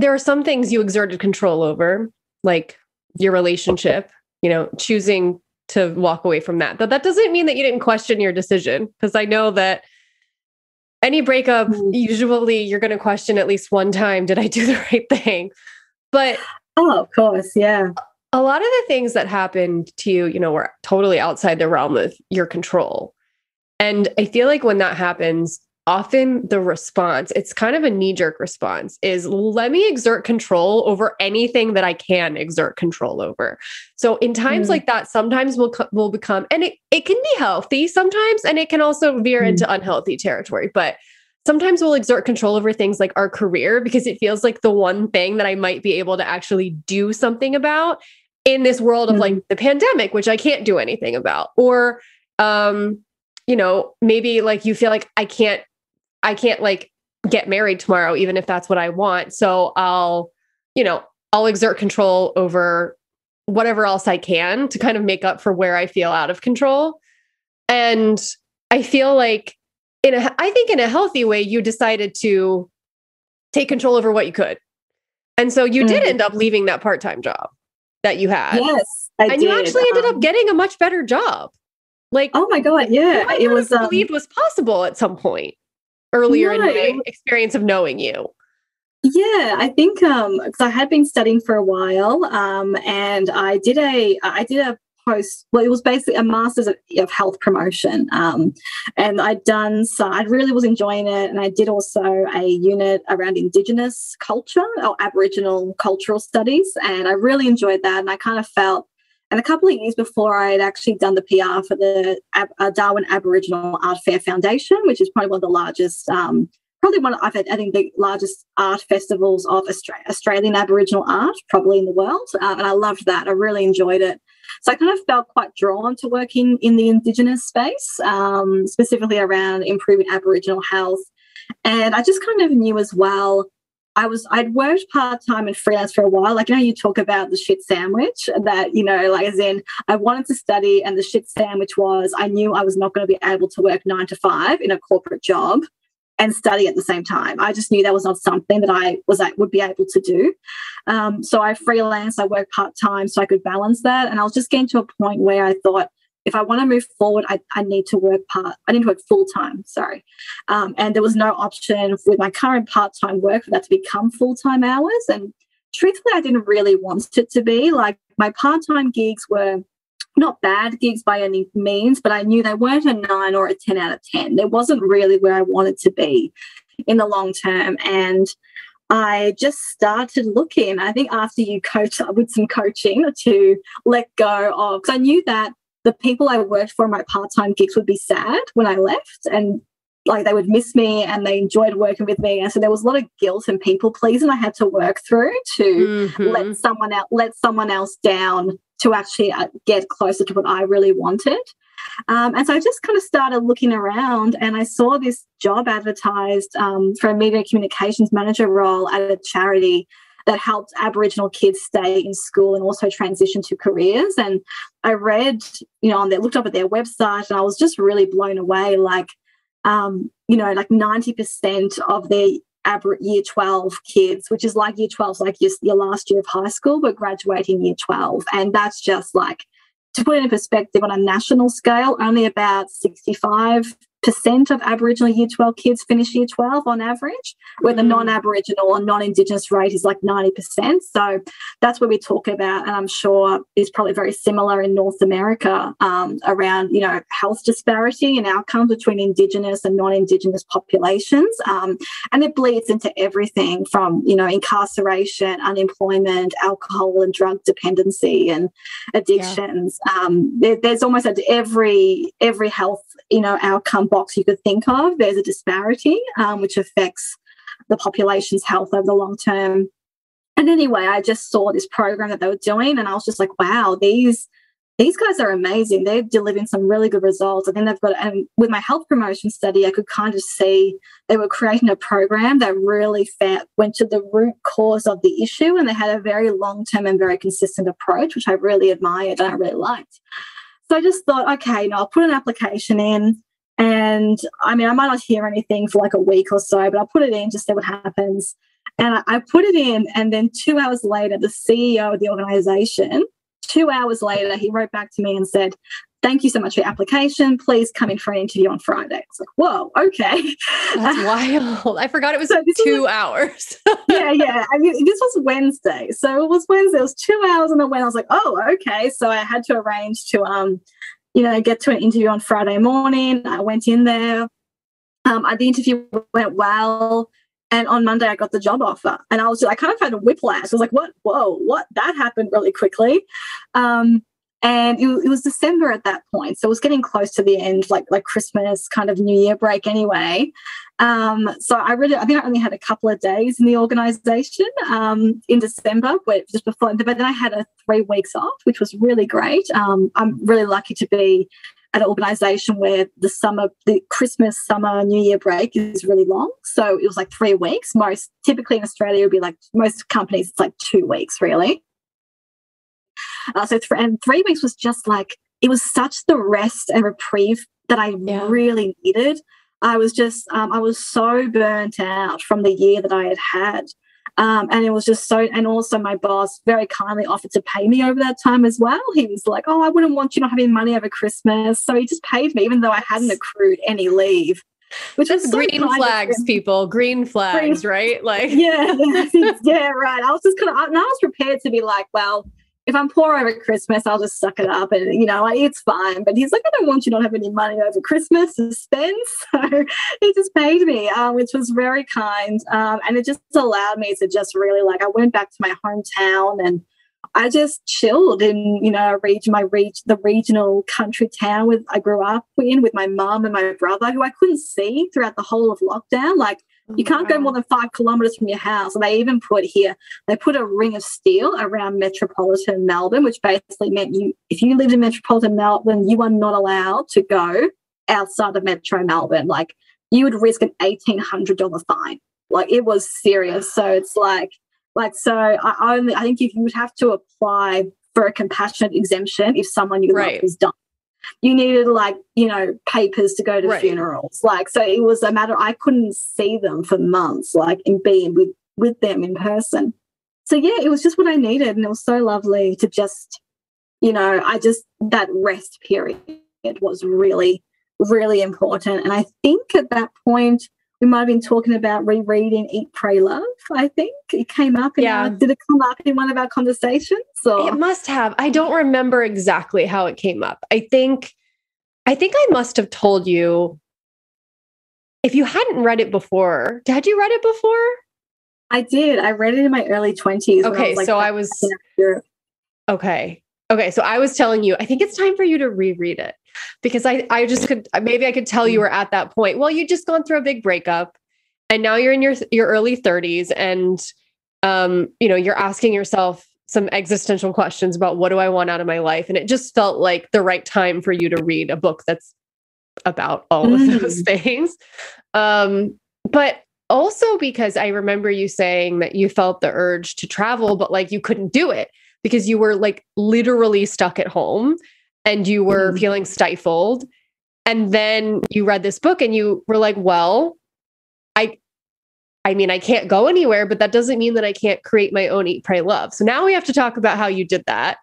there are some things you exerted control over, like your relationship, you know, choosing to walk away from that. But that doesn't mean that you didn't question your decision, because I know that any breakup, mm-hmm. usually you're going to question at least one time did I do the <laughs> right thing? But oh, of course, yeah. A lot of the things that happened to you, you know, were totally outside the realm of your control. And I feel like when that happens, often the response, it's kind of a knee jerk response, is let me exert control over anything that I can exert control over. So in times mm. like that, sometimes we'll, we'll become, and it, it can be healthy sometimes, and it can also veer mm. into unhealthy territory. But sometimes we'll exert control over things like our career because it feels like the one thing that I might be able to actually do something about in this world of mm. like the pandemic, which I can't do anything about. Or, um, you know, maybe like you feel like I can't I can't like get married tomorrow, even if that's what I want. So I'll, you know, I'll exert control over whatever else I can to kind of make up for where I feel out of control. And I feel like in a I think in a healthy way, you decided to take control over what you could. And so you mm. did end up leaving that part time job that you had. Yes. I and did. you actually ended um, up getting a much better job. Like, oh my God. Yeah. It was um, believed was possible at some point earlier no. in my experience of knowing you. Yeah, I think um because I had been studying for a while, um, and I did a I did a post. Well, it was basically a master's of, of health promotion, um, and I'd done so. I really was enjoying it, and I did also a unit around Indigenous culture or Aboriginal cultural studies, and I really enjoyed that. And I kind of felt and a couple of years before, I had actually done the PR for the uh, Darwin Aboriginal Art Fair Foundation, which is probably one of the largest um, probably one of, I think the largest art festivals of Australian Aboriginal art, probably in the world. Um, and I loved that. I really enjoyed it. So I kind of felt quite drawn to working in the Indigenous space, um, specifically around improving Aboriginal health. And I just kind of knew as well. I was I'd worked part time and freelance for a while. Like you know, you talk about the shit sandwich that you know, like as in I wanted to study, and the shit sandwich was I knew I was not going to be able to work nine to five in a corporate job and study at the same time. I just knew that was not something that I was like would be able to do. Um, so I freelance, I work part time so I could balance that. And I was just getting to a point where I thought, if I want to move forward, I, I need to work part. I need to work full time. Sorry, um, and there was no option with my current part time work for that to become full time hours. And truthfully, I didn't really want it to be. Like my part time gigs were not bad gigs by any means, but I knew they weren't a nine or a 10 out of 10. There wasn't really where I wanted to be in the long term. And I just started looking. I think after you coach with some coaching to let go of, because I knew that the people I worked for in my part time gigs would be sad when I left and like they would miss me and they enjoyed working with me. And so there was a lot of guilt and people pleasing I had to work through to mm-hmm. let someone else let someone else down to actually uh, get closer to what I really wanted. Um, and so I just kind of started looking around and I saw this job advertised um, for a media communications manager role at a charity that helped Aboriginal kids stay in school and also transition to careers. And I read, you know, on there, looked up at their website and I was just really blown away. Like, um, you know, like 90% of their year 12 kids, which is like year 12 like your, your last year of high school, but graduating year 12. And that's just like, to put it in perspective on a national scale, only about 65 percent of Aboriginal Year 12 kids finish Year 12 on average, where the mm. non-Aboriginal or non-Indigenous rate is like 90%. So that's what we talk about, and I'm sure is probably very similar in North America um, around, you know, health disparity and outcomes between Indigenous and non-Indigenous populations. Um, and it bleeds into everything from, you know, incarceration, unemployment, alcohol and drug dependency and addictions. Yeah. Um, there, there's almost every every health, you know, outcome box you could think of, there's a disparity um, which affects the population's health over the long term. And anyway, I just saw this program that they were doing, and I was just like, wow, these these guys are amazing. They're delivering some really good results. I think they've got, and with my health promotion study, I could kind of see they were creating a program that really went to the root cause of the issue, and they had a very long term and very consistent approach, which I really admired and I really liked. So I just thought, okay, now I'll put an application in. And I mean, I might not hear anything for like a week or so, but I'll put it in just see what happens. And I, put it in, and then two hours later, the CEO of the organization, two hours later, he wrote back to me and said, Thank you so much for your application. Please come in for an interview on Friday. It's like, whoa, okay. That's <laughs> wild. I forgot it was so two was, hours. <laughs> yeah, yeah. I mean, this was Wednesday. So it was Wednesday. It was two hours and a when I was like, oh, okay. So I had to arrange to um you know, get to an interview on Friday morning. I went in there. Um, the interview went well. And on Monday, I got the job offer. And I was just, I kind of had a whiplash. I was like, what? Whoa, what? That happened really quickly. Um, and it, it, was December at that point, so it was getting close to the end, like like Christmas, kind of New Year break anyway. Um, so I really, I think I only had a couple of days in the organisation um, in December, but just before. But then I had a three weeks off, which was really great. Um, I'm really lucky to be at an organisation where the summer, the Christmas, summer, New Year break is really long. So it was like three weeks. Most typically in Australia, it would be like most companies, it's like two weeks really. Uh, so th- and three weeks was just like it was such the rest and reprieve that I yeah. really needed. I was just um, I was so burnt out from the year that I had had. Um, and it was just so, and also my boss very kindly offered to pay me over that time as well. He was like, Oh, I wouldn't want you not having money over Christmas. So he just paid me, even though I hadn't accrued any leave. Which is was so green flags, people. Green flags, green, right? Like, <laughs> yeah, <laughs> yeah, right. I was just kind of, and I was prepared to be like, well, if I'm poor over Christmas, I'll just suck it up and, you know, it's fine. But he's like, I don't want you not have any money over Christmas to spend. <laughs> So he just paid me, um, which was very kind. Um, and it just allowed me to just really like, I went back to my hometown and I just chilled in, you know, region, my reach, the regional country town with I grew up in with my mom and my brother, who I couldn't see throughout the whole of lockdown. Like you can't go more than five kilometers from your house. And they even put here, they put a ring of steel around metropolitan Melbourne, which basically meant you, if you lived in metropolitan Melbourne, you are not allowed to go outside of Metro Melbourne. Like you would risk an $1,800 fine. Like it was serious. So it's like, like, so I only, I think if you would have to apply for a compassionate exemption if someone you right. love is dying you needed like you know papers to go to right. funerals. Like so it was a matter i couldn't see them for months like and being with with them in person. So yeah it was just what i needed and it was so lovely to just you know i just that rest period was really really important. And i think at that point we might have been talking about rereading Eat, Pray, Love. I think it came up. In yeah. Our, did it come up in one of our conversations? Or? It must have. I don't remember exactly how it came up. I think, I think I must have told you. If you hadn't read it before, had you read it before? I did. I read it in my early twenties. Okay, I like, so I was. Okay, okay. So I was telling you, I think it's time for you to reread it because I, I just could maybe I could tell you were at that point. Well, you just gone through a big breakup and now you're in your your early 30s and um, you know, you're asking yourself some existential questions about what do I want out of my life. And it just felt like the right time for you to read a book that's about all of those mm. <laughs> things. Um, but also because I remember you saying that you felt the urge to travel, but like you couldn't do it because you were like literally stuck at home and you were mm. feeling stifled. And then you read this book and you were like well i i mean i can't go anywhere but that doesn't mean that i can't create my own eat pray love. So now we have to talk about how you did that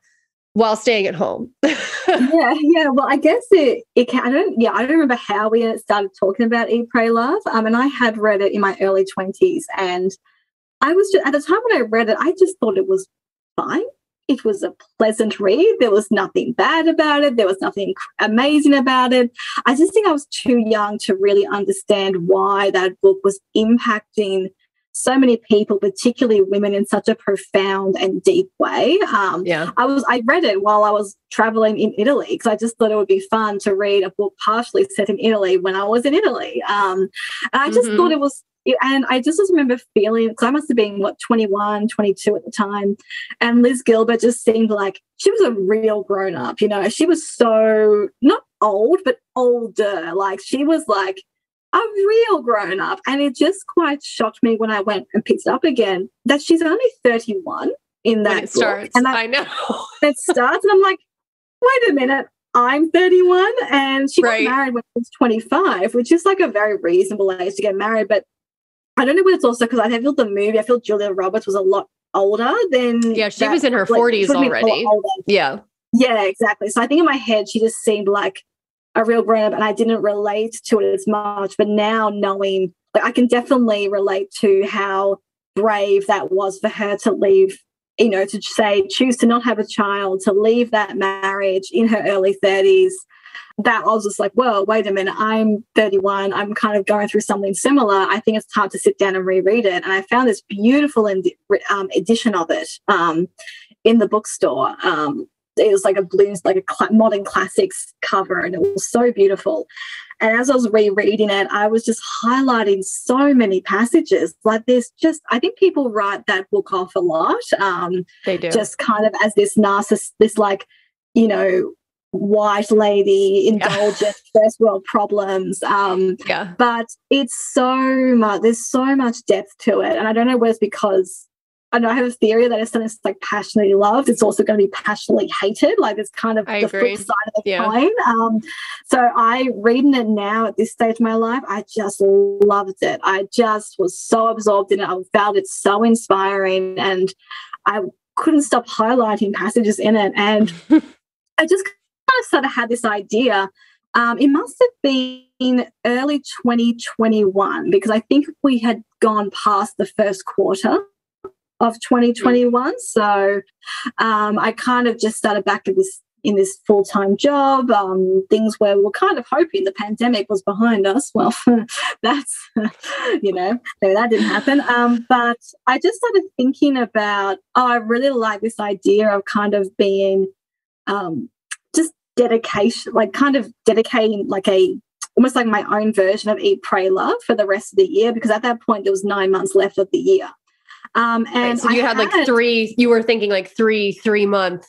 while staying at home. <laughs> Yeah yeah. Well i guess it it can, i don't yeah i don't remember how we started talking about eat pray love. Um and i had read it in my early 20s and i was just at the time when i read it i just thought it was fine it was a pleasant read. There was nothing bad about it. There was nothing amazing about it. I just think I was too young to really understand why that book was impacting so many people, particularly women, in such a profound and deep way. Um, yeah, I was I read it while I was traveling in Italy because I just thought it would be fun to read a book partially set in Italy when I was in Italy. Um, and I just mm-hmm. thought it was and I just remember feeling because I must have been what 21, 22 at the time, and Liz Gilbert just seemed like she was a real grown up. You know, she was so not old but older. Like she was like a real grown up, and it just quite shocked me when I went and picked it up again that she's only thirty one in that when it starts. And I, I know <laughs> it starts, and I'm like, wait a minute. I'm 31 and she right. got married when she was 25, which is like a very reasonable age to get married. But I don't know whether it's also because I feel the movie, I feel Julia Roberts was a lot older than. Yeah, she that, was in her like, 40s already. Yeah. Yeah, exactly. So I think in my head, she just seemed like a real grown up and I didn't relate to it as much. But now knowing, like, I can definitely relate to how brave that was for her to leave, you know, to say, choose to not have a child, to leave that marriage in her early 30s that I was just like, well, wait a minute, I'm 31. I'm kind of going through something similar. I think it's time to sit down and reread it. And I found this beautiful um, edition of it um, in the bookstore. Um, it was like a blues, like a modern classics cover, and it was so beautiful. And as I was rereading it, I was just highlighting so many passages. Like there's just, I think people write that book off a lot. Um, they do. Just kind of as this narcissist, this like, you know, white lady indulgent yeah. <laughs> first world problems um yeah but it's so much there's so much depth to it and i don't know whether it's because I know I have a theory that if something's like passionately loved, it's also going to be passionately hated. Like it's kind of I the agree. flip side of the Yeah. coin. Um, so I reading it now at this stage of my life, I just loved it. I just was so absorbed in it. I found it so inspiring, and I couldn't stop highlighting passages in it. And <laughs> I just kind of sort of had this idea. Um, it must have been early 2021 because I think we had gone past the first quarter of 2021. So um, I kind of just started back in this in this full time job. Um, things where we were kind of hoping the pandemic was behind us. Well, <laughs> that's <laughs> you know maybe that didn't happen. Um, but I just started thinking about oh, I really like this idea of kind of being um, dedication, like kind of dedicating like a almost like my own version of Eat, Pray, Love for the rest of the year because at that point there was nine months left of the year. Um, Right, and so you I had like three, you were thinking like three, three month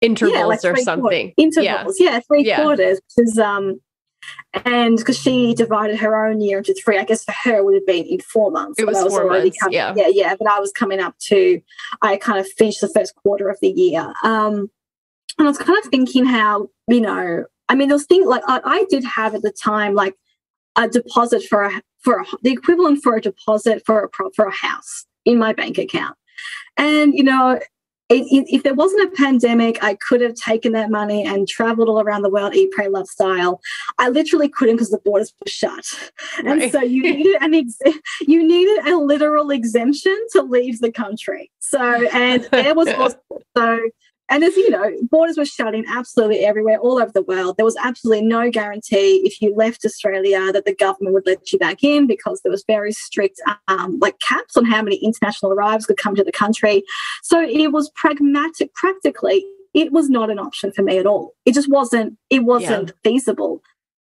intervals yeah, like or something. quarter- intervals, yeah, three Yeah. quarters. Is um, and because she divided her own year into three, I guess for her it would have been in four months. It but was four months, coming- yeah. yeah, yeah. But I was coming up to, I kind of finished the first quarter of the year. Um, and I was kind of thinking how you know, I mean, those things like I, I did have at the time like a deposit for a for a, the equivalent for a deposit for a for a house in my bank account, and you know. If, there wasn't a pandemic, I could have taken that money and traveled all around the world, eat, pray, love style. I literally couldn't because the borders were shut, and so you needed an ex- you needed a literal exemption to leave the country. So, and there was <laughs> also and as you know, borders were shutting absolutely everywhere, all over the world. There was absolutely no guarantee if you left Australia that the government would let you back in because there was very strict, um, like caps on how many international arrivals could come to the country. So it was pragmatic, practically, it was not an option for me at all. It just wasn't. It wasn't feasible.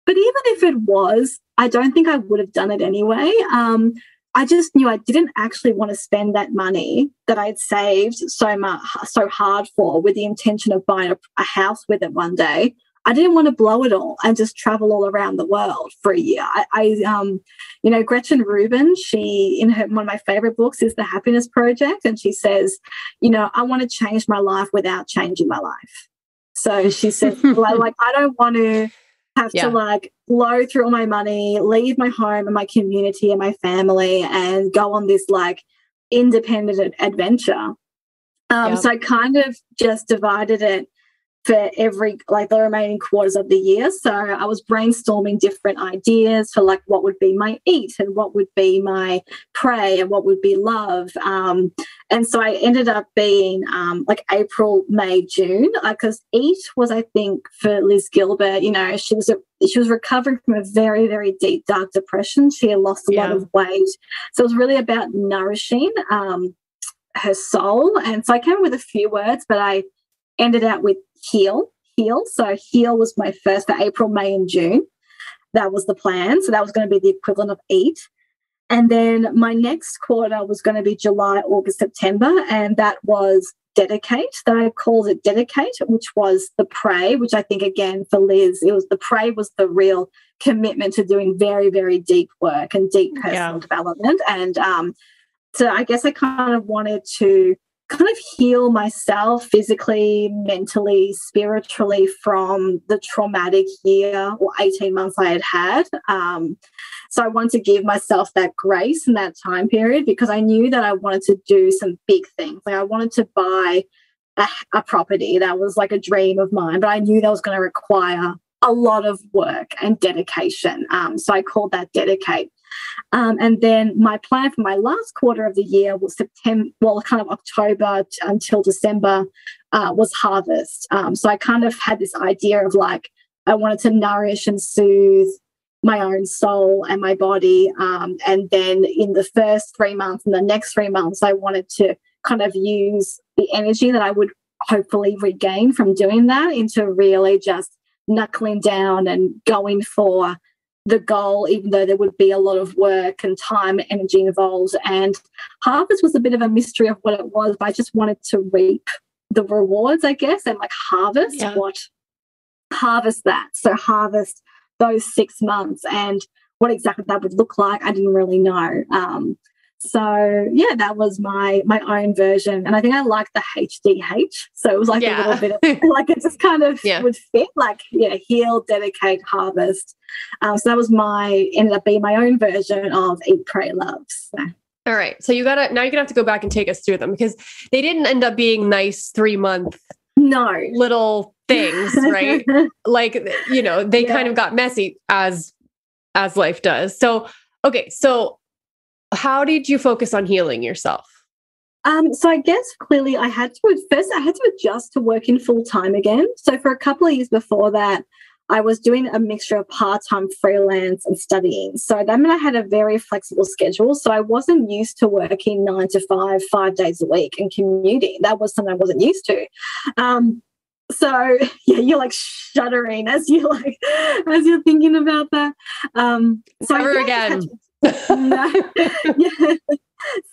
But even if it was, I don't think I would have done it anyway. Um, I just knew I didn't actually want to spend that money that I'd saved so much, so hard for, with the intention of buying a, a house with it one day. I didn't want to blow it all and just travel all around the world for a year. I, I um, you know, Gretchen Rubin, she in her one of my favorite books is The Happiness Project, and she says, you know, I want to change my life without changing my life. So she says, <laughs> like, like, I don't want to have Yeah. to like blow through all my money, leave my home and my community and my family, and go on this like independent adventure. Um, Yeah. So I kind of just divided it for every like the remaining quarters of the year. So I was brainstorming different ideas for like what would be my eat and what would be my pray and what would be love. Um, and so I ended up being um, like April, May, June, because eat was I think for Liz Gilbert. You know, she was a, she was recovering from a very very deep dark depression. She had lost a lot of weight, so it was really about nourishing um, her soul. And so I came up with a few words, but I ended out with heal, heal. So heal was my first for April, May, and June. That was the plan. So that was going to be the equivalent of eat. And then my next quarter was going to be July, August, September. And that was dedicate, that I called it dedicate, which was the pray, which I think again for Liz, it was the pray was the real commitment to doing very, very deep work and deep personal Yeah. development. And um, so I guess I kind of wanted to kind of heal myself physically, mentally, spiritually from the traumatic year or 18 months I had had. Um, so I wanted to give myself that grace in that time period because I knew that I wanted to do some big things. Like I wanted to buy a, a property that was like a dream of mine, but I knew that was going to require a lot of work and dedication. Um, so I called that dedicate. Um, and then my plan for my last quarter of the year was September, well, kind of October until December uh, was harvest. Um, so I kind of had this idea of like, I wanted to nourish and soothe my own soul and my body. Um, and then in the first three months and the next three months, I wanted to kind of use the energy that I would hopefully regain from doing that into really just knuckling down and going for the goal, even though there would be a lot of work and time and energy involved. And harvest was a bit of a mystery of what it was, but I just wanted to reap the rewards, I guess, and like harvest Yeah. what harvest that. So harvest those six months and what exactly that would look like, I didn't really know. Um, so yeah, that was my my own version, and I think I liked the HDH. So it was like yeah. a little bit of, <laughs> like it just kind of yeah. would fit, like yeah, heal, dedicate, harvest. Um, so that was my ended up being my own version of Eat, Pray, Love. So. All right, so you gotta now you're gonna have to go back and take us through them because they didn't end up being nice three month no little things, <laughs> right? like you know they yeah. kind of got messy as as life does. So okay, so how did you focus on healing yourself? Um, so I guess clearly I had to first I had to adjust to working full time again. So for a couple of years before that, I was doing a mixture of part time freelance and studying. So that meant I had a very flexible schedule. So I wasn't used to working nine to five, five days a week and commuting. That was something I wasn't used to. Um, so <laughs> yeah, you're like shuddering as you like <laughs> as you're thinking about that. Um, so Never again. <laughs> yeah.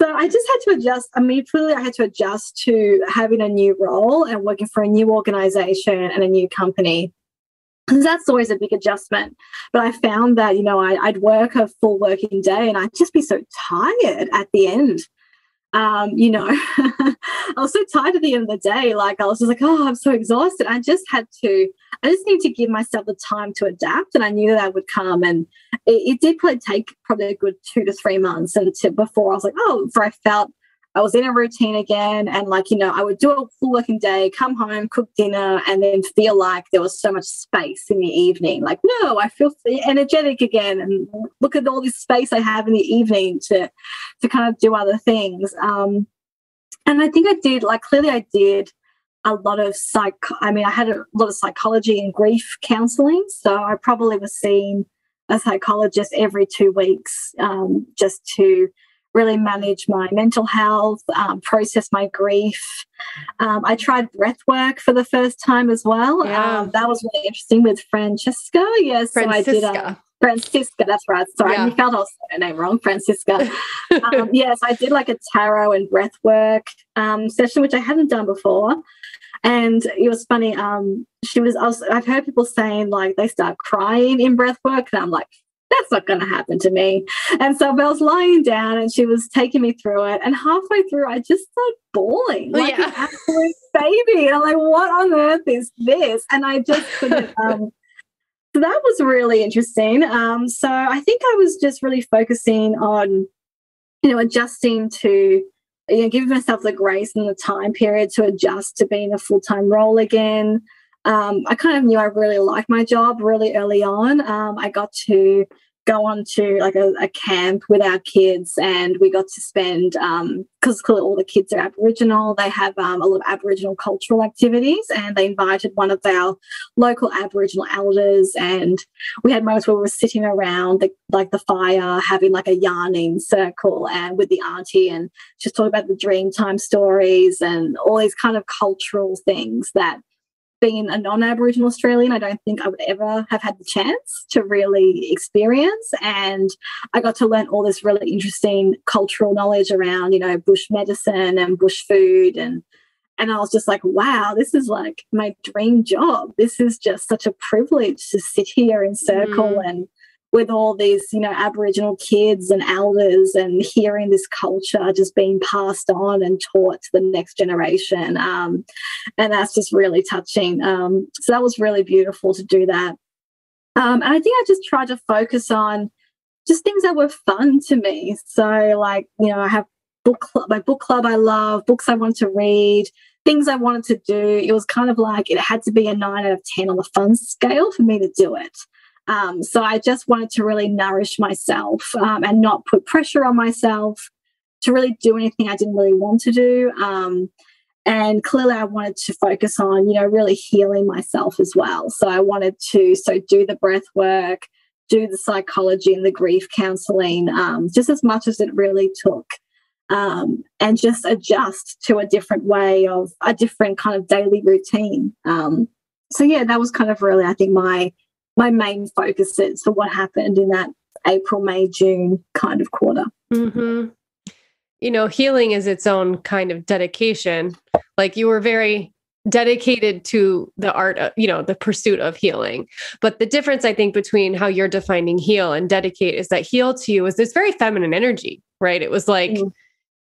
So I just had to adjust. I mean, truly, I had to adjust to having a new role and working for a new organization and a new company. And that's always a big adjustment. But I found that, you know, I, I'd work a full working day and I'd just be so tired at the end um, you know, <laughs> I was so tired at the end of the day. Like I was just like, oh, I'm so exhausted. I just had to, I just need to give myself the time to adapt. And I knew that would come. And it, it did probably take probably a good two to three months and to, before I was like, oh, before I felt I was in a routine again. And like, you know, I would do a full working day, come home, cook dinner, and then feel like there was so much space in the evening. Like, no, I feel energetic again. And look at all this space I have in the evening to, to kind of do other things. Um, and I think I did, like, clearly I did a lot of psych. I mean, I had a lot of psychology and grief counseling. So I probably was seeing a psychologist every two weeks um, just to really manage my mental health, um, process my grief. Um, I tried breath work for the first time as well. Yeah. Um, that was really interesting with Francesca. Yes, Francisca. so I did. Um, Francisca, that's right. Sorry, yeah. I felt I was her name wrong. Francisca. <laughs> um, yes, I did like a tarot and breath work um, session, which I hadn't done before. And it was funny. Um, she was, was, I've heard people saying like they start crying in breath work, and I'm like, that's not going to happen to me. And so I was lying down and she was taking me through it. And halfway through, I just started bawling like yeah. an absolute baby. And I'm like, what on earth is this? And I just couldn't. <laughs> Um, so that was really interesting. Um, so I think I was just really focusing on, you know, adjusting to, you know, giving myself the grace and the time period to adjust to being a full time role again um, I kind of knew I really liked my job really early on. Um, I got to go on to like a, a, camp with our kids and we got to spend because um, all the kids are aboriginal they have um, a lot of aboriginal cultural activities and they invited one of our local aboriginal elders and we had moments where we were sitting around the, like the fire having like a yarning circle and with the auntie and just talking about the dreamtime stories and all these kind of cultural things that being a non-Aboriginal Australian, I don't think I would ever have had the chance to really experience. And I got to learn all this really interesting cultural knowledge around, you know, bush medicine and bush food and and I was just like, wow, this is like my dream job. This is just such a privilege to sit here in circle mm. and with all these, you know, Aboriginal kids and elders and hearing this culture just being passed on and taught to the next generation. Um, and that's just really touching. Um, so that was really beautiful to do that. Um, and I think I just tried to focus on just things that were fun to me. So, like, you know, I have book club, my book club I love, books I want to read, things I wanted to do. It was kind of like it had to be a nine out of 10 on the fun scale for me to do it. Um, so I just wanted to really nourish myself um, and not put pressure on myself to really do anything I didn't really want to do. Um, and clearly, I wanted to focus on, you know, really healing myself as well. So I wanted to so do the breath work, do the psychology and the grief counseling, um, just as much as it really took. Um, and just adjust to a different way of a different kind of daily routine. Um, so yeah, that was kind of really, I think, my my main focus is for what happened in that April, May, June kind of quarter. Mm-hmm. You know, healing is its own kind of dedication. Like you were very dedicated to the art of, you know, the pursuit of healing. But the difference, I think, between how you're defining heal and dedicate is that heal to you is this very feminine energy. right? It was like mm.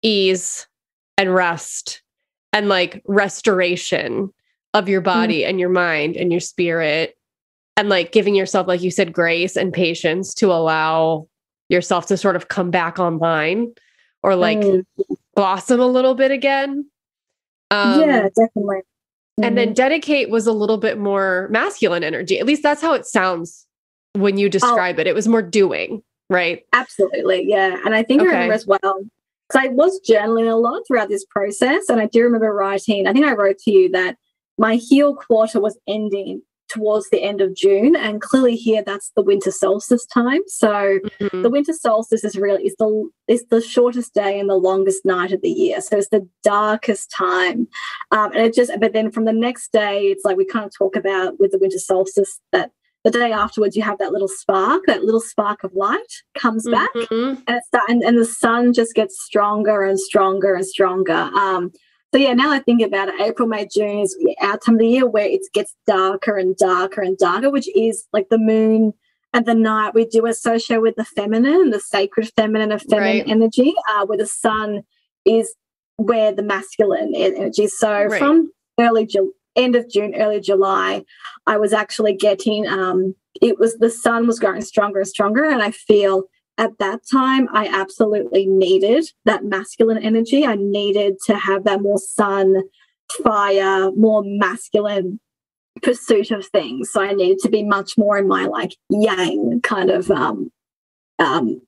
ease and rest and like restoration of your mm. body mm. and your mind and your spirit and like giving yourself like you said grace and patience to allow yourself to sort of come back online or like mm. blossom a little bit again um, yeah definitely mm. and then mm-hmm. dedicate was a little bit more masculine energy at least that's how it sounds when you oh. describe oh. it it was more doing right absolutely yeah and i think okay. i remember as well because I was journaling a lot throughout this process. And I do remember writing, I think I wrote to you that my heal quarter was ending towards the end of June. And clearly here that's the winter solstice time. So mm-hmm. the winter solstice is really is the is the shortest day and the longest night of the year. So it's the darkest time. Um, and it just but then from the next day, it's like we kind of talk about with the winter solstice that the day afterwards you have that little spark that little spark of light comes back mm-hmm. and it's and, and the sun just gets stronger and stronger and stronger um, so yeah now i think about it april may june is our time of the year where it gets darker and darker and darker which is like the moon and the night we do associate with the feminine the sacred feminine of feminine right. energy uh, where the sun is where the masculine energy so right. from early end of June, early July, I was actually getting um, it was the sun was growing stronger and stronger, and I feel at that time I absolutely needed that masculine energy. I needed to have that more sun, fire, more masculine pursuit of things. So I needed to be much more in my like yang kind of um, um,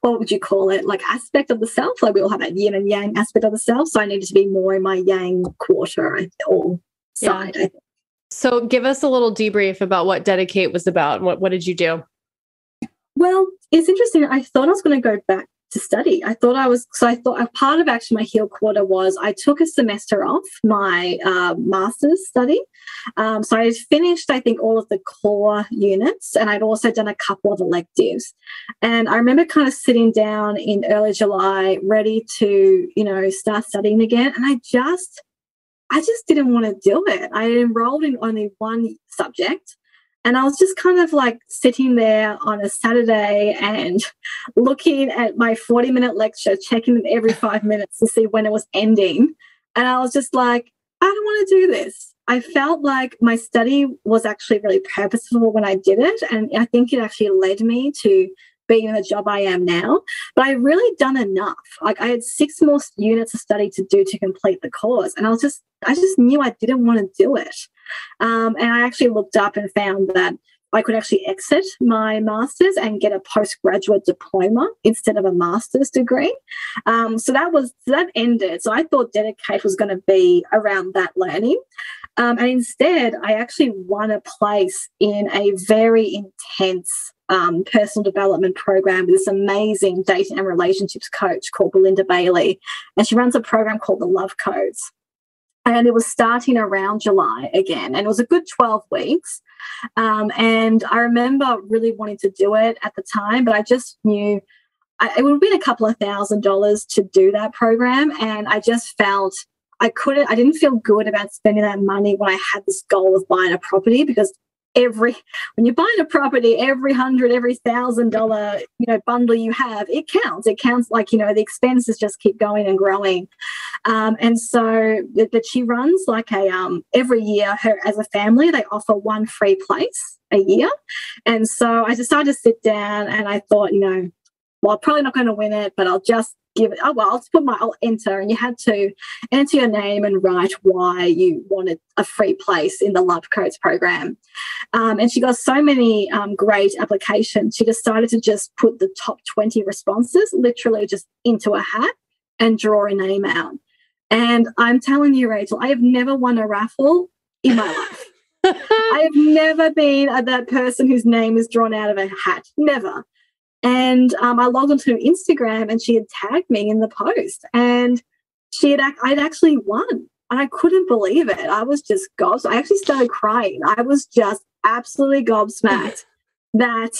what would you call it like aspect of the self like we all have that yin and yang aspect of the self so i needed to be more in my yang quarter or side yeah. so give us a little debrief about what dedicate was about what, what did you do well it's interesting i thought i was going to go back to study. I thought I was, so I thought a part of actually my heal quarter was I took a semester off my uh, master's study. Um, so I had finished, I think, all of the core units and I'd also done a couple of electives. And I remember kind of sitting down in early July, ready to, you know, start studying again. And I just, I just didn't want to do it. I enrolled in only one subject and I was just kind of like sitting there on a Saturday and <laughs> looking at my 40 minute lecture, checking it every <laughs> five minutes to see when it was ending. And I was just like, I don't want to do this. I felt like my study was actually really purposeful when I did it. And I think it actually led me to being in the job I am now. But I really done enough. Like I had six more units of study to do to complete the course. And I was just, I just knew I didn't want to do it. Um, and I actually looked up and found that I could actually exit my master's and get a postgraduate diploma instead of a master's degree. Um, so that was that ended. So I thought Dedicate was going to be around that learning. Um, and instead, I actually won a place in a very intense um, personal development program with this amazing dating and relationships coach called Belinda Bailey. And she runs a program called the Love Codes and it was starting around July again, and it was a good 12 weeks. Um, and I remember really wanting to do it at the time, but I just knew I, it would have been a couple of thousand dollars to do that program. And I just felt I couldn't, I didn't feel good about spending that money when I had this goal of buying a property because every when you're buying a property every hundred every thousand dollar you know bundle you have it counts. It counts like you know the expenses just keep going and growing. Um, and so that she runs like a um, every year her as a family they offer one free place a year. And so i decided to sit down and i thought you know well, I'm probably not going to win it, but I'll just give it, oh, well, I'll just put my, I'll enter. And you had to enter your name and write why you wanted a free place in the Love Codes program. Um, and she got so many um, great applications. She decided to just put the top 20 responses literally just into a hat and draw a name out. And I'm telling you, Rachel, I have never won a raffle in my life. <laughs> I have never been that person whose name is drawn out of a hat. Never. And um, I logged onto Instagram and she had tagged me in the post and she had, I'd actually won. And I couldn't believe it. I was just gobsmacked. I actually started crying. I was just absolutely gobsmacked <laughs> that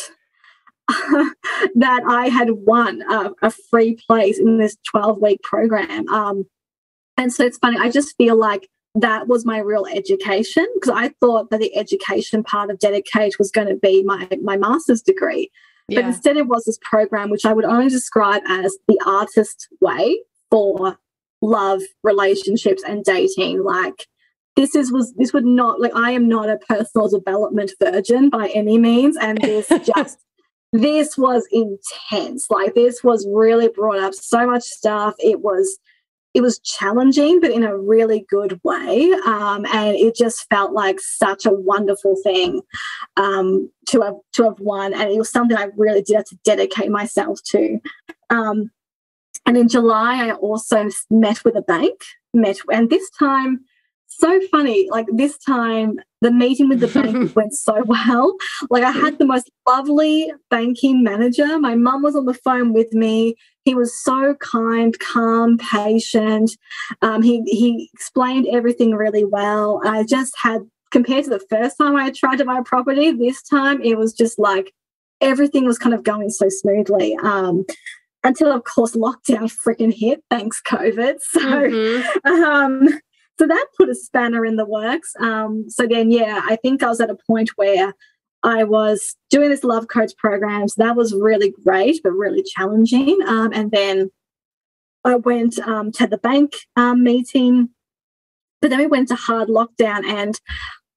<laughs> that I had won a, a, free place in this 12 week program. Um, and so it's funny, I just feel like that was my real education because I thought that the education part of Dedicate was going to be my, my master's degree. Yeah. But instead, it was this program which I would only describe as the artist way for love, relationships, and dating. Like this is was this would not like I am not a personal development virgin by any means, and this <laughs> just this was intense. Like this was really brought up so much stuff. It was it was challenging, but in a really good way. Um, and it just felt like such a wonderful thing um, to have to have won. And it was something I really did have to dedicate myself to. Um, and in July, I also met with a bank, met, and this time so funny. Like this time, the meeting with the <laughs> bank went so well. Like I had the most lovely banking manager. My mum was on the phone with me. He was so kind, calm, patient. Um, he he explained everything really well. I just had compared to the first time I tried to buy a property, this time it was just like everything was kind of going so smoothly. Um, until of course lockdown freaking hit thanks covid <laughs> so mm-hmm. um so that put a spanner in the works. Um, so then, yeah, I think I was at a point where I was doing this love coach program. So That was really great, but really challenging. Um, and then I went um, to the bank um, meeting, but then we went to hard lockdown and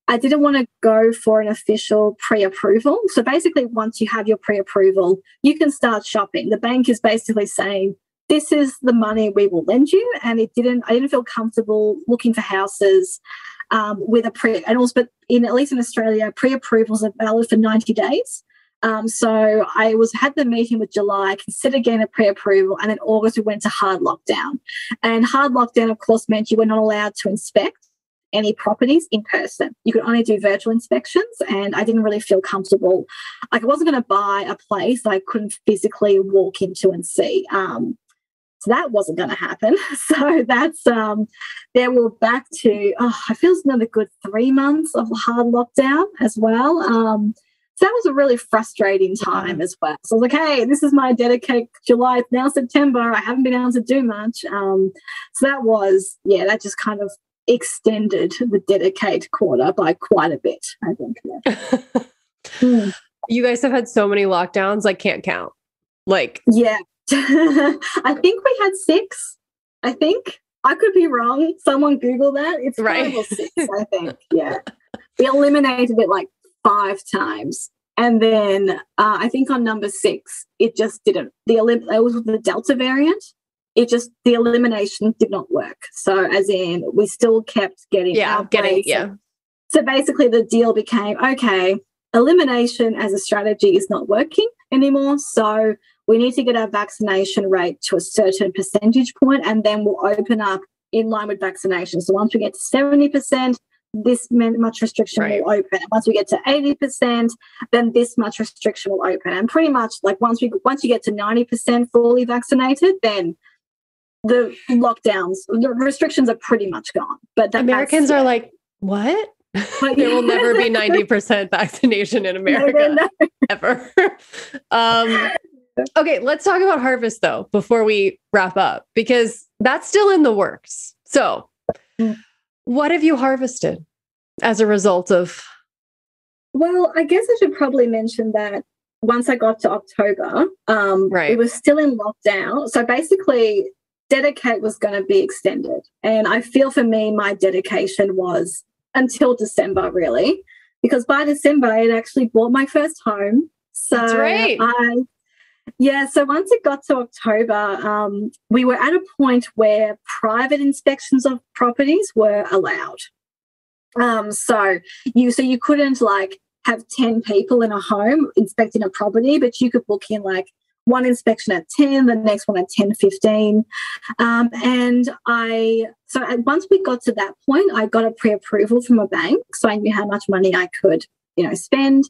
I didn't want to go for an official pre approval. So basically, once you have your pre approval, you can start shopping. The bank is basically saying, this is the money we will lend you. And it didn't, I didn't feel comfortable looking for houses um, with a pre, and also, but in at least in Australia, pre approvals are valid for 90 days. Um, so I was had the meeting with July, considered getting a pre-approval, and then August we went to hard lockdown. And hard lockdown, of course, meant you were not allowed to inspect any properties in person. You could only do virtual inspections, and I didn't really feel comfortable. Like I wasn't going to buy a place I couldn't physically walk into and see. Um, so that wasn't going to happen. <laughs> So that's um, then we're back to oh, I feel it's another good three months of hard lockdown as well. Um, so that was a really frustrating time as well. So I was like, hey, this is my dedicate July, it's now September. I haven't been able to do much. Um, so that was, yeah, that just kind of extended the dedicate quarter by quite a bit, I think. Yeah. <laughs> mm. You guys have had so many lockdowns, I can't count. Like, yeah, <laughs> I think we had six. I think I could be wrong. Someone Google that. It's right. six. <laughs> I think. Yeah, we eliminated it like five times, and then uh, I think on number six, it just didn't. The elim- it was the Delta variant. It just the elimination did not work. So as in, we still kept getting yeah, getting yeah. So basically, the deal became okay. Elimination as a strategy is not working anymore. So we need to get our vaccination rate to a certain percentage point and then we'll open up in line with vaccination. So once we get to 70%, this much restriction right. will open. And once we get to 80%, then this much restriction will open. And pretty much like once we once you get to 90% fully vaccinated, then the lockdowns, the restrictions are pretty much gone. But Americans are like, what? there will never be <laughs> 90% vaccination in America no, no, no. ever. <laughs> um, Okay, let's talk about harvest though before we wrap up because that's still in the works. So, what have you harvested as a result of? Well, I guess I should probably mention that once I got to October, um, right. it was still in lockdown. So basically, dedicate was going to be extended, and I feel for me, my dedication was until December, really, because by December I had actually bought my first home. So right. I yeah, so once it got to October, um, we were at a point where private inspections of properties were allowed. Um, so you so you couldn't like have 10 people in a home inspecting a property, but you could book in like one inspection at 10, the next one at 10, 15. Um, and I, so once we got to that point, I got a pre approval from a bank. So I knew how much money I could you know spend.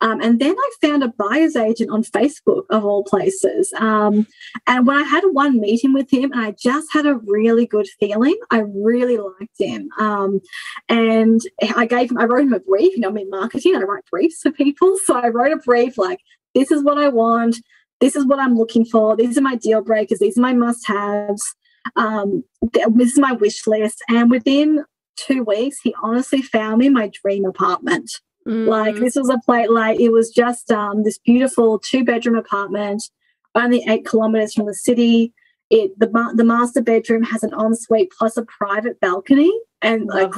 Um, and then i found a buyer's agent on facebook of all places. Um, and when i had one meeting with him and i just had a really good feeling i really liked him. Um, and i gave him i wrote him a brief you know i'm in marketing i write briefs for people. <laughs> So i wrote a brief like this is what i want. This is what i'm looking for. These are my deal breakers. These are my must haves um, this is my wish list. And within two weeks he honestly found me my dream apartment Mm. Like this was a place like it was just um, this beautiful two bedroom apartment, only eight kilometers from the city. It the the master bedroom has an ensuite plus a private balcony, and like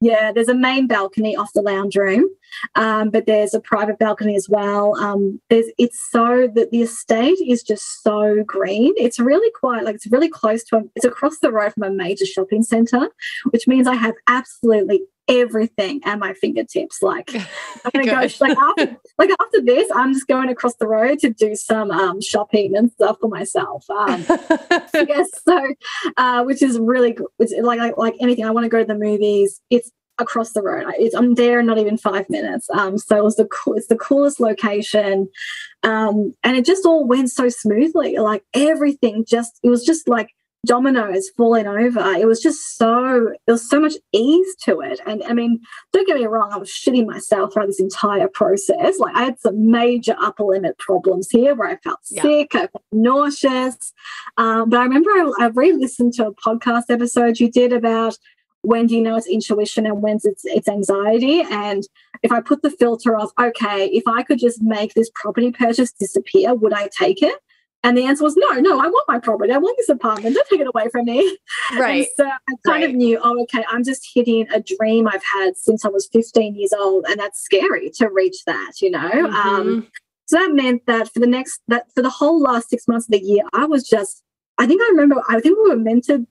yeah, there's a main balcony off the lounge room, um, but there's a private balcony as well. Um, there's it's so that the estate is just so green. It's really quite like it's really close to a, it's across the road from a major shopping center, which means I have absolutely everything at my fingertips. Like <laughs> I'm gonna go like after like after this, I'm just going across the road to do some um, shopping and stuff for myself. Um, <laughs> yes, so uh, which is really good. It's like, like like anything. I want to go to the movies. It's across the road. It's, I'm there in not even five minutes. Um, so it was the cool, it's the coolest location, um, and it just all went so smoothly. Like everything just it was just like dominoes falling over. It was just so there was so much ease to it. And I mean, don't get me wrong, I was shitting myself throughout this entire process. Like I had some major upper limit problems here where I felt yeah. sick, I felt nauseous. Um, but I remember I, I re-listened to a podcast episode you did about when do you know it's intuition and when it's it's anxiety? And if i put the filter of okay if i could just make this property purchase disappear would i take it? And the answer was no no i want my property. I want this apartment. Don't take it away from me. <laughs> Right. and so i kind right. of knew oh okay i'm just hitting a dream i've had since i was 15 years old and that's scary to reach that you know? Mm-hmm. um, so that meant that for the next that for the whole last six months of the year i was just I think I remember, I think we were meant to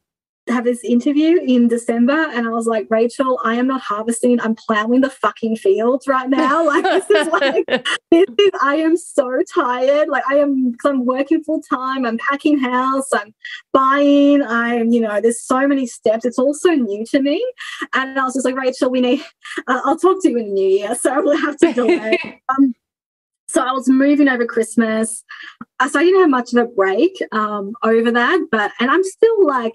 have this interview in December, and I was like, Rachel, I am not harvesting. I'm plowing the fucking fields right now. <laughs> Like this is like <laughs> this is. I am so tired. Like I am because I'm working full time. I'm packing house. I'm buying. I'm you know. There's so many steps. It's all so new to me, and I was just like, Rachel, we need. Uh, I'll talk to you in the new year, so I will have to delay. <laughs> um, so I was moving over Christmas. So I didn't have much of a break um, over that, but and I'm still like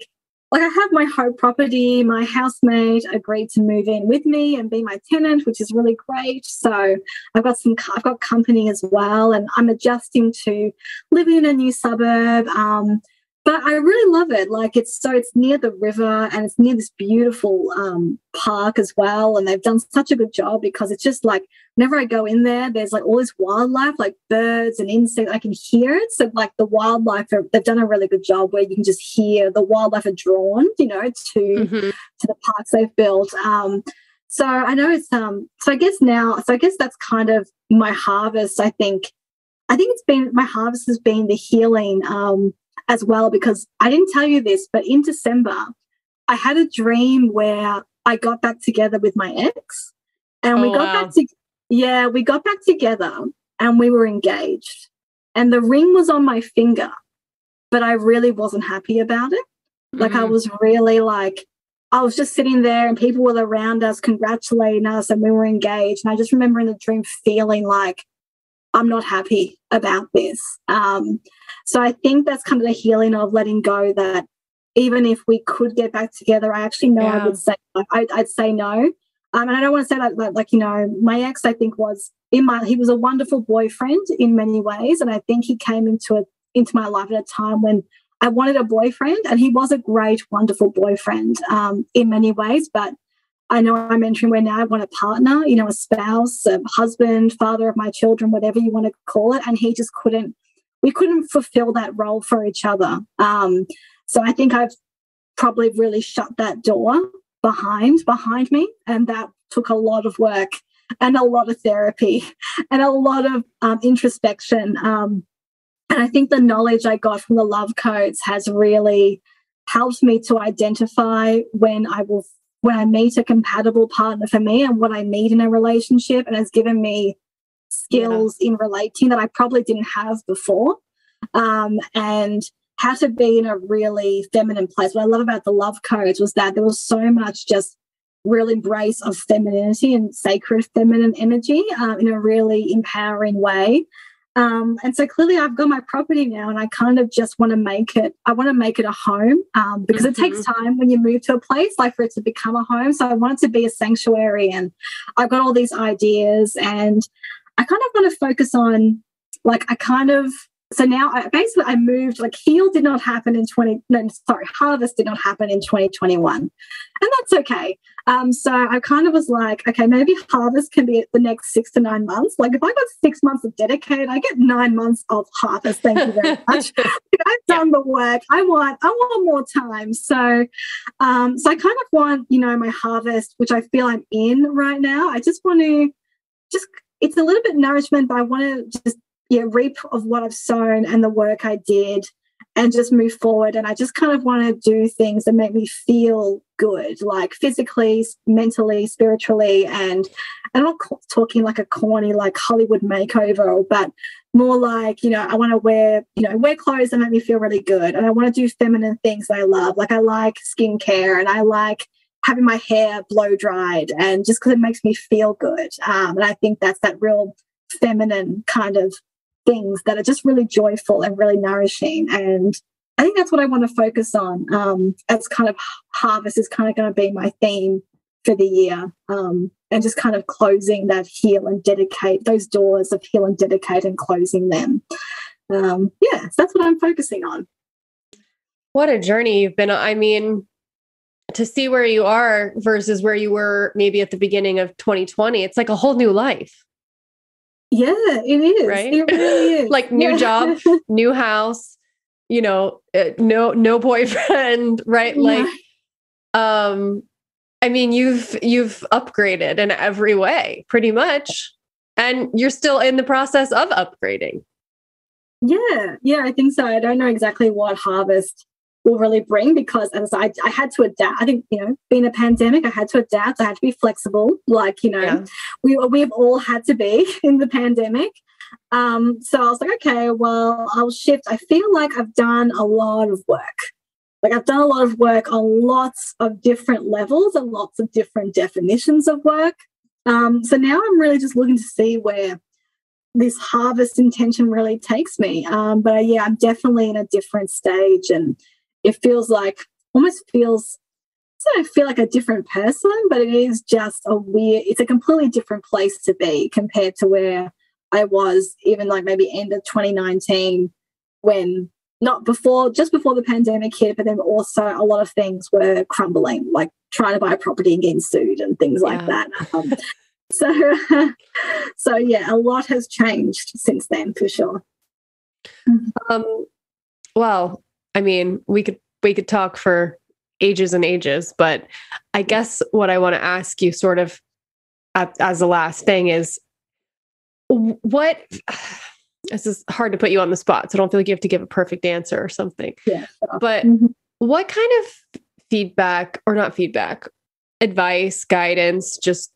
like I have my home property, my housemate agreed to move in with me and be my tenant, which is really great. So I've got some, I've got company as well, and I'm adjusting to living in a new suburb. Um, but I really love it. Like it's so it's near the river and it's near this beautiful um, park as well. And they've done such a good job because it's just like whenever I go in there, there's like all this wildlife, like birds and insects. I can hear it. So like the wildlife, are, they've done a really good job where you can just hear the wildlife are drawn, you know, to mm-hmm. to the parks they've built. Um, so I know it's um. So I guess now, so I guess that's kind of my harvest. I think, I think it's been my harvest has been the healing. Um, as well because I didn't tell you this, but in December, I had a dream where I got back together with my ex and we oh, got wow. back to yeah, we got back together and we were engaged. And the ring was on my finger, but I really wasn't happy about it. Mm-hmm. Like I mm. was really like I was just sitting there and people were around us congratulating us and we were engaged. And I just remember in the dream feeling like I'm not happy about this. Um, so I think that's kind of the healing of letting go that even if we could get back together, I actually know yeah. I would say I, would say no. Um, and I don't want to say that like, like you know my ex I think was in my he was a wonderful boyfriend in many ways, and I think he came into it into my life at a time when I wanted a boyfriend, and he was a great, wonderful boyfriend um, in many ways, but I know I'm entering where now I want a partner, you know, a spouse, a husband, father of my children, whatever you want to call it. And he just couldn't, we couldn't fulfill that role for each other. Um, so I think I've probably really shut that door behind behind me. And that took a lot of work and a lot of therapy <laughs> and a lot of um, introspection. Um, and I think the knowledge I got from the love codes has really helped me to identify when I will when I meet a compatible partner for me and what I need in a relationship and has given me skills yeah. in relating that I probably didn't have before. Um, and how to be in a really feminine place. What I love about the love codes was that there was so much just real embrace of femininity and sacred feminine energy um, in a really empowering way. Um, and so clearly I've got my property now and I kind of just want to make it, I want to make it a home um, because mm-hmm. it takes mm-hmm. time when you move to a place like for it to become a home. So I want it to be a sanctuary and I've got all these ideas and I kind of want to focus on like, I kind of, so now I, basically I moved like heal did not happen in 20 no sorry harvest did not happen in 2021 and that's okay. Um, so I kind of was like okay maybe harvest can be the next six to nine months. Like if I got six months of dedicated I get nine months of harvest. Thank you very much. <laughs> I've done the work I want I want more time. So um, so I kind of want you know my harvest which I feel I'm in right now. I just want to just it's a little bit nourishment but I want to just yeah, reap of what I've sown and the work I did and just move forward. And I just kind of want to do things that make me feel good, like physically, mentally, spiritually. And I'm not talking like a corny, like Hollywood makeover, but more like, you know, I want to wear, you know, wear clothes that make me feel really good. And I want to do feminine things that I love. Like I like skincare and I like having my hair blow dried and just because it makes me feel good. Um, and I think that's that real feminine kind of things that are just really joyful and really nourishing. And I think that's what I want to focus on. Um, as kind of harvest is kind of going to be my theme for the year. Um, and just kind of closing that heal and dedicate those doors of heal and dedicate and closing them. Um, yeah, so that's what I'm focusing on. What a journey you've been on. I mean, to see where you are versus where you were maybe at the beginning of 2020, it's like a whole new life. Yeah, it is. Right? It really <laughs> is. like new yeah. job, <laughs> new house, you know, uh, no no boyfriend, <laughs> right? Yeah. Like um I mean, you've you've upgraded in every way, pretty much. And you're still in the process of upgrading. Yeah, yeah, I think so. I don't know exactly what harvest will really bring because as I, I had to adapt. I think, you know, being a pandemic, I had to adapt. I had to be flexible. Like, you know, yeah. we, we've all had to be <laughs> in the pandemic. Um, so I was like, okay, well, I'll shift. I feel like I've done a lot of work. Like I've done a lot of work on lots of different levels and lots of different definitions of work. Um, so now I'm really just looking to see where this harvest intention really takes me. Um, but uh, yeah, I'm definitely in a different stage and it feels like almost feels so I feel like a different person, but it is just a weird, it's a completely different place to be compared to where I was even like maybe end of 2019 when not before, just before the pandemic hit, but then also a lot of things were crumbling, like trying to buy a property and getting sued and things yeah. like that. Um, <laughs> so, <laughs> so yeah, a lot has changed since then for sure. Um, well, I mean, we could we could talk for ages and ages, but I guess what I want to ask you sort of as the last thing is what <sighs> this is hard to put you on the spot, so I don't feel like you have to give a perfect answer or something. Yeah. But mm-hmm. what kind of feedback or not feedback, advice, guidance, just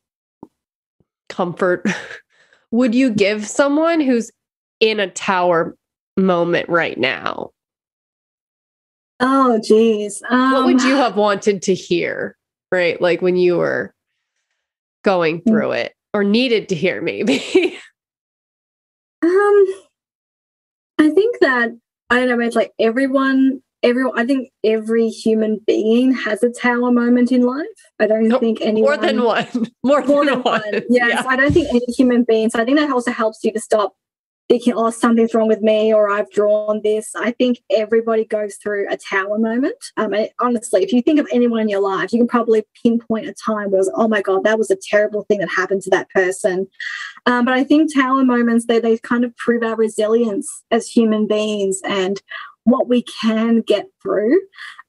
comfort <laughs> would you give someone who's in a tower moment right now? Oh, geez. Um, what would you um, have wanted to hear, right? Like when you were going hmm. through it or needed to hear, maybe? <laughs> um, I think that, I don't know, it's like everyone, everyone, I think every human being has a tower moment in life. I don't no, think anyone. More than one. <laughs> More, more than, than, one. one. Yes, yeah. I don't think any human being. So I think that also helps you to stop thinking, oh, something's wrong with me or I've drawn this. I think everybody goes through a tower moment. Um, honestly, if you think of anyone in your life, you can probably pinpoint a time where was, oh my God, that was a terrible thing that happened to that person. Um, but I think tower moments, they, they kind of prove our resilience as human beings and what we can get through.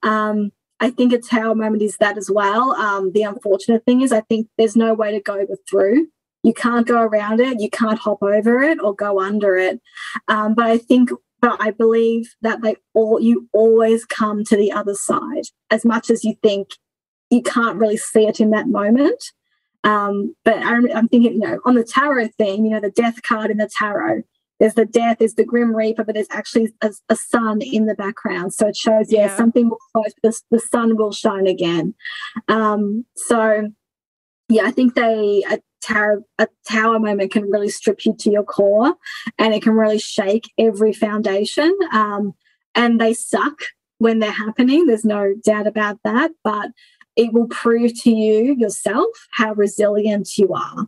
Um, I think a tower moment is that as well. Um, the unfortunate thing is, I think there's no way to go through you can't go around it, you can't hop over it or go under it. Um, but I think, but I believe that they all you always come to the other side as much as you think you can't really see it in that moment. Um, but I'm, I'm, thinking, you know, on the tarot theme, you know, the death card in the tarot, there's the death, there's the grim reaper, but there's actually a, a sun in the background. So it shows, yeah, yeah something will close, the, the sun will shine again. Um, so yeah, I think they a tower a tower moment can really strip you to your core, and it can really shake every foundation. Um, and they suck when they're happening. There's no doubt about that. But it will prove to you yourself how resilient you are.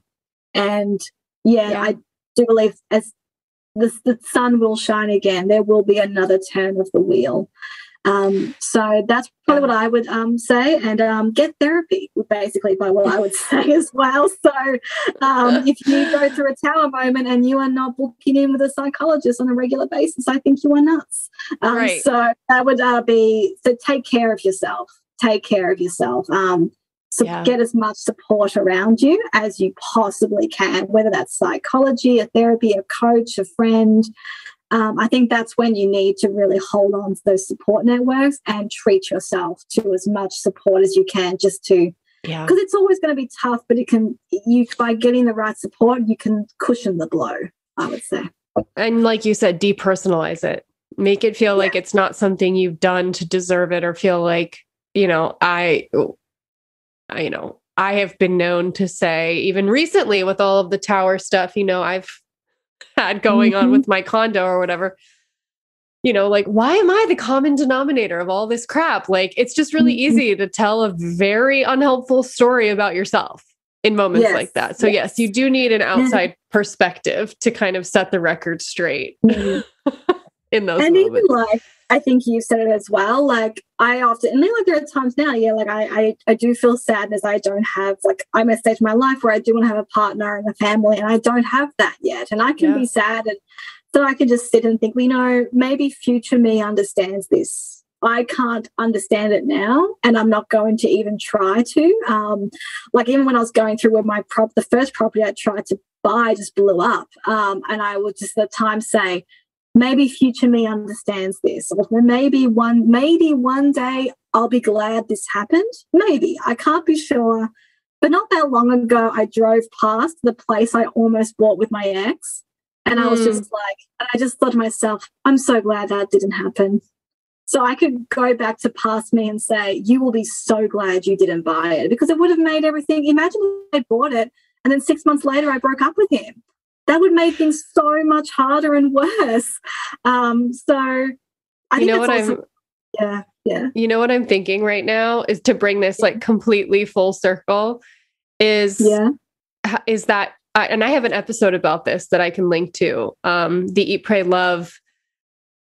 And yeah, yeah. I do believe as the, the sun will shine again. There will be another turn of the wheel. Um, so that's probably what I would um, say, and um, get therapy, basically, by what I would <laughs> say as well. So um, if you go through a tower moment and you are not booking in with a psychologist on a regular basis, I think you are nuts. Um, right. So that would uh, be so take care of yourself. Take care of yourself. Um, so yeah. get as much support around you as you possibly can, whether that's psychology, a therapy, a coach, a friend um, I think that's when you need to really hold on to those support networks and treat yourself to as much support as you can just to yeah. because it's always going to be tough but it can you by getting the right support you can cushion the blow i would say. And like you said depersonalize it. Make it feel yeah. like it's not something you've done to deserve it or feel like you know i I you know i have been known to say even recently with all of the tower stuff you know i've had going mm-hmm. on with my condo or whatever you know like why am i the common denominator of all this crap like it's just really mm-hmm. easy to tell a very unhelpful story about yourself in moments yes. like that so yes. yes. you do need an outside perspective to kind of set the record straight mm-hmm. <laughs> in those and moments. even like I think you said it as well. Like I often, and then like there are times now, yeah, like I, I, I do feel sadness. I don't have like I'm at a stage in my life where I do want to have a partner and a family, and I don't have that yet. And I can yeah. be sad, and so I can just sit and think, we know, maybe future me understands this. I can't understand it now, and I'm not going to even try to. Um, like even when I was going through with my prop, the first property I tried to buy just blew up, um, and I would just at the time say maybe future me understands this or maybe one maybe one day i'll be glad this happened maybe i can't be sure but not that long ago i drove past the place i almost bought with my ex and mm. i was hmm. just like and i just thought to myself i'm so glad that didn't happen so i could go back to past me and say you will be so glad you didn't buy it because it would have made everything imagine i bought it and then six months later i broke up with him that would make things so much harder and worse. Um, so I you know what also, I'm yeah, yeah. You know what I'm thinking right now is to bring this yeah. like completely full circle is yeah is that and I have an episode about this that I can link to um the eat pray love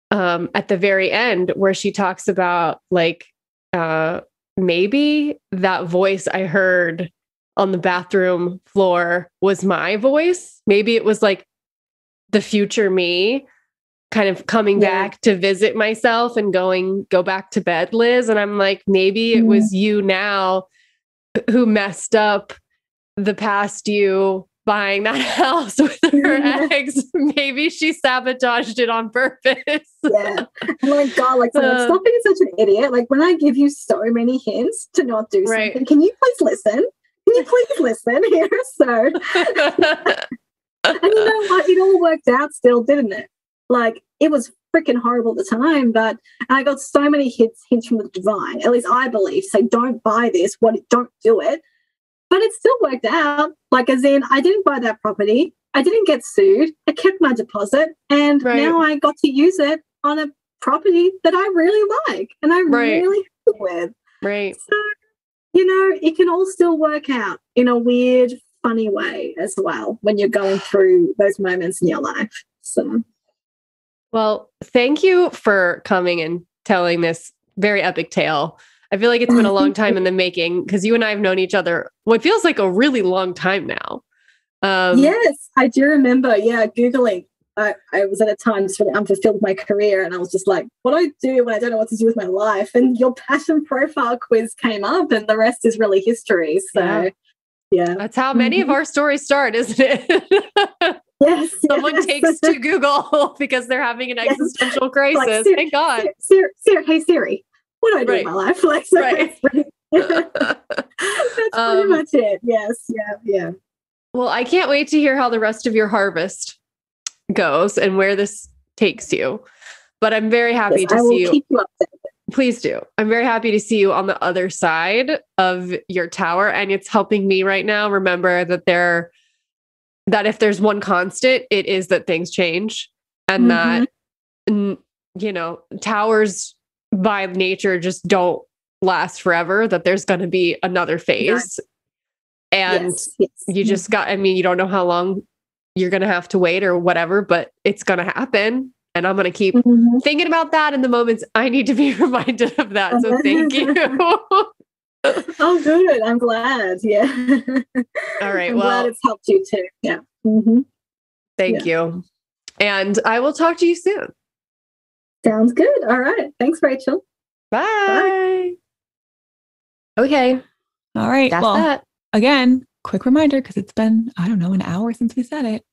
um at the very end where she talks about like uh maybe that voice I heard on the bathroom floor was my voice. Maybe it was like the future me kind of coming yeah. back to visit myself and going, go back to bed, Liz. And I'm like, maybe it was mm-hmm. you now who messed up the past you buying that <laughs> house with her <laughs> ex. Maybe she sabotaged it on purpose. yeah. Oh my God, like uh, stop being such an idiot. Like when I give you so many hints to not do something, can you please listen? Can you please listen here? <laughs> So, and you know what? It all worked out still, didn't it? Like, it was freaking horrible at the time, but I got so many hits, hints from the divine, at least I believe. Say, don't buy this, what don't do it. But it still worked out. Like, as in, I didn't buy that property. I didn't get sued. I kept my deposit. And right. now I got to use it on a property that I really like and I'm right. really happy with. Right. So you know, it can all still work out in a weird, funny way as well when you're going through those moments in your life. So, well, thank you for coming and telling this very epic tale. I feel like it's been a long time in the making because you and I have known each other what feels like a really long time now. Um, yes, I do remember. Yeah, Googling I, I was at a time just really unfulfilled with my career and I was just like, what do I do when I don't know what to do with my life? And your passion profile quiz came up and the rest is really history. So yeah. yeah. That's how many of our stories start, isn't it? <laughs> Yes. Someone yes. takes to Google <laughs> because they're having an existential crisis. Like, Siri, Thank God. Siri, Siri, hey Siri, what do I do right. with my life? <laughs> Like, so right. that's um, pretty much it. Yes. Yeah. Yeah. Well, I can't wait to hear how the rest of your harvest goes and where this takes you. But I'm very happy yes, to see you. you Please do. I'm very happy to see you on the other side of your tower. And it's helping me right now remember that there that if there's one constant, it is that things change and mm-hmm. that you know, towers by nature just don't last forever, that there's going to be another phase. And yes, yes. you just got, I mean, you don't know how long you're going to have to wait or whatever, but it's going to happen. And I'm going to keep Mm-hmm. thinking about that in the moments I need to be <laughs> reminded of that. So thank you. <laughs> Oh, good. I'm glad. Yeah. <laughs> All right. I'm well, glad it's helped you too. Yeah. hmm thank you. And I will talk to you soon. Sounds good. All right. Thanks, Rachel. Bye. Okay. All right. That's well, that. again, quick reminder because it's been, I don't know, an hour since we said it.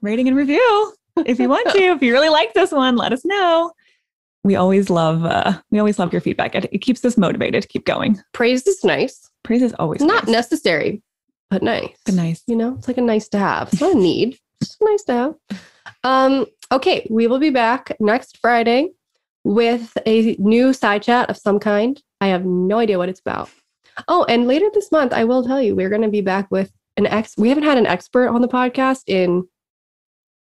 Rating and review if you want to. If you really like this one, let us know. We always love, uh, we always love your feedback. It, it keeps us motivated to keep going. Praise is nice. Praise is always Not nice, necessary, but nice. but nice. You know, it's like a nice to have. It's not a need. It's nice to have. Um, okay, we will be back next Friday with a new side chat of some kind. I have no idea what it's about. Oh, and later this month, I will tell you, we're going to be back with an ex. We haven't had an expert on the podcast in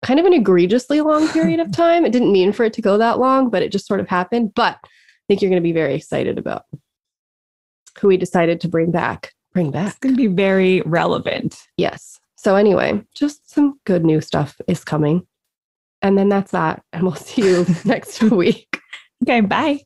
kind of an egregiously long period of <laughs> time. It didn't mean for it to go that long, but it just sort of happened. But I think you're going to be very excited about who we decided to bring back. Bring back. It's going to be very relevant. Yes. So anyway, just some good new stuff is coming. And then that's that. And we'll see you <laughs> next week. Okay. Bye.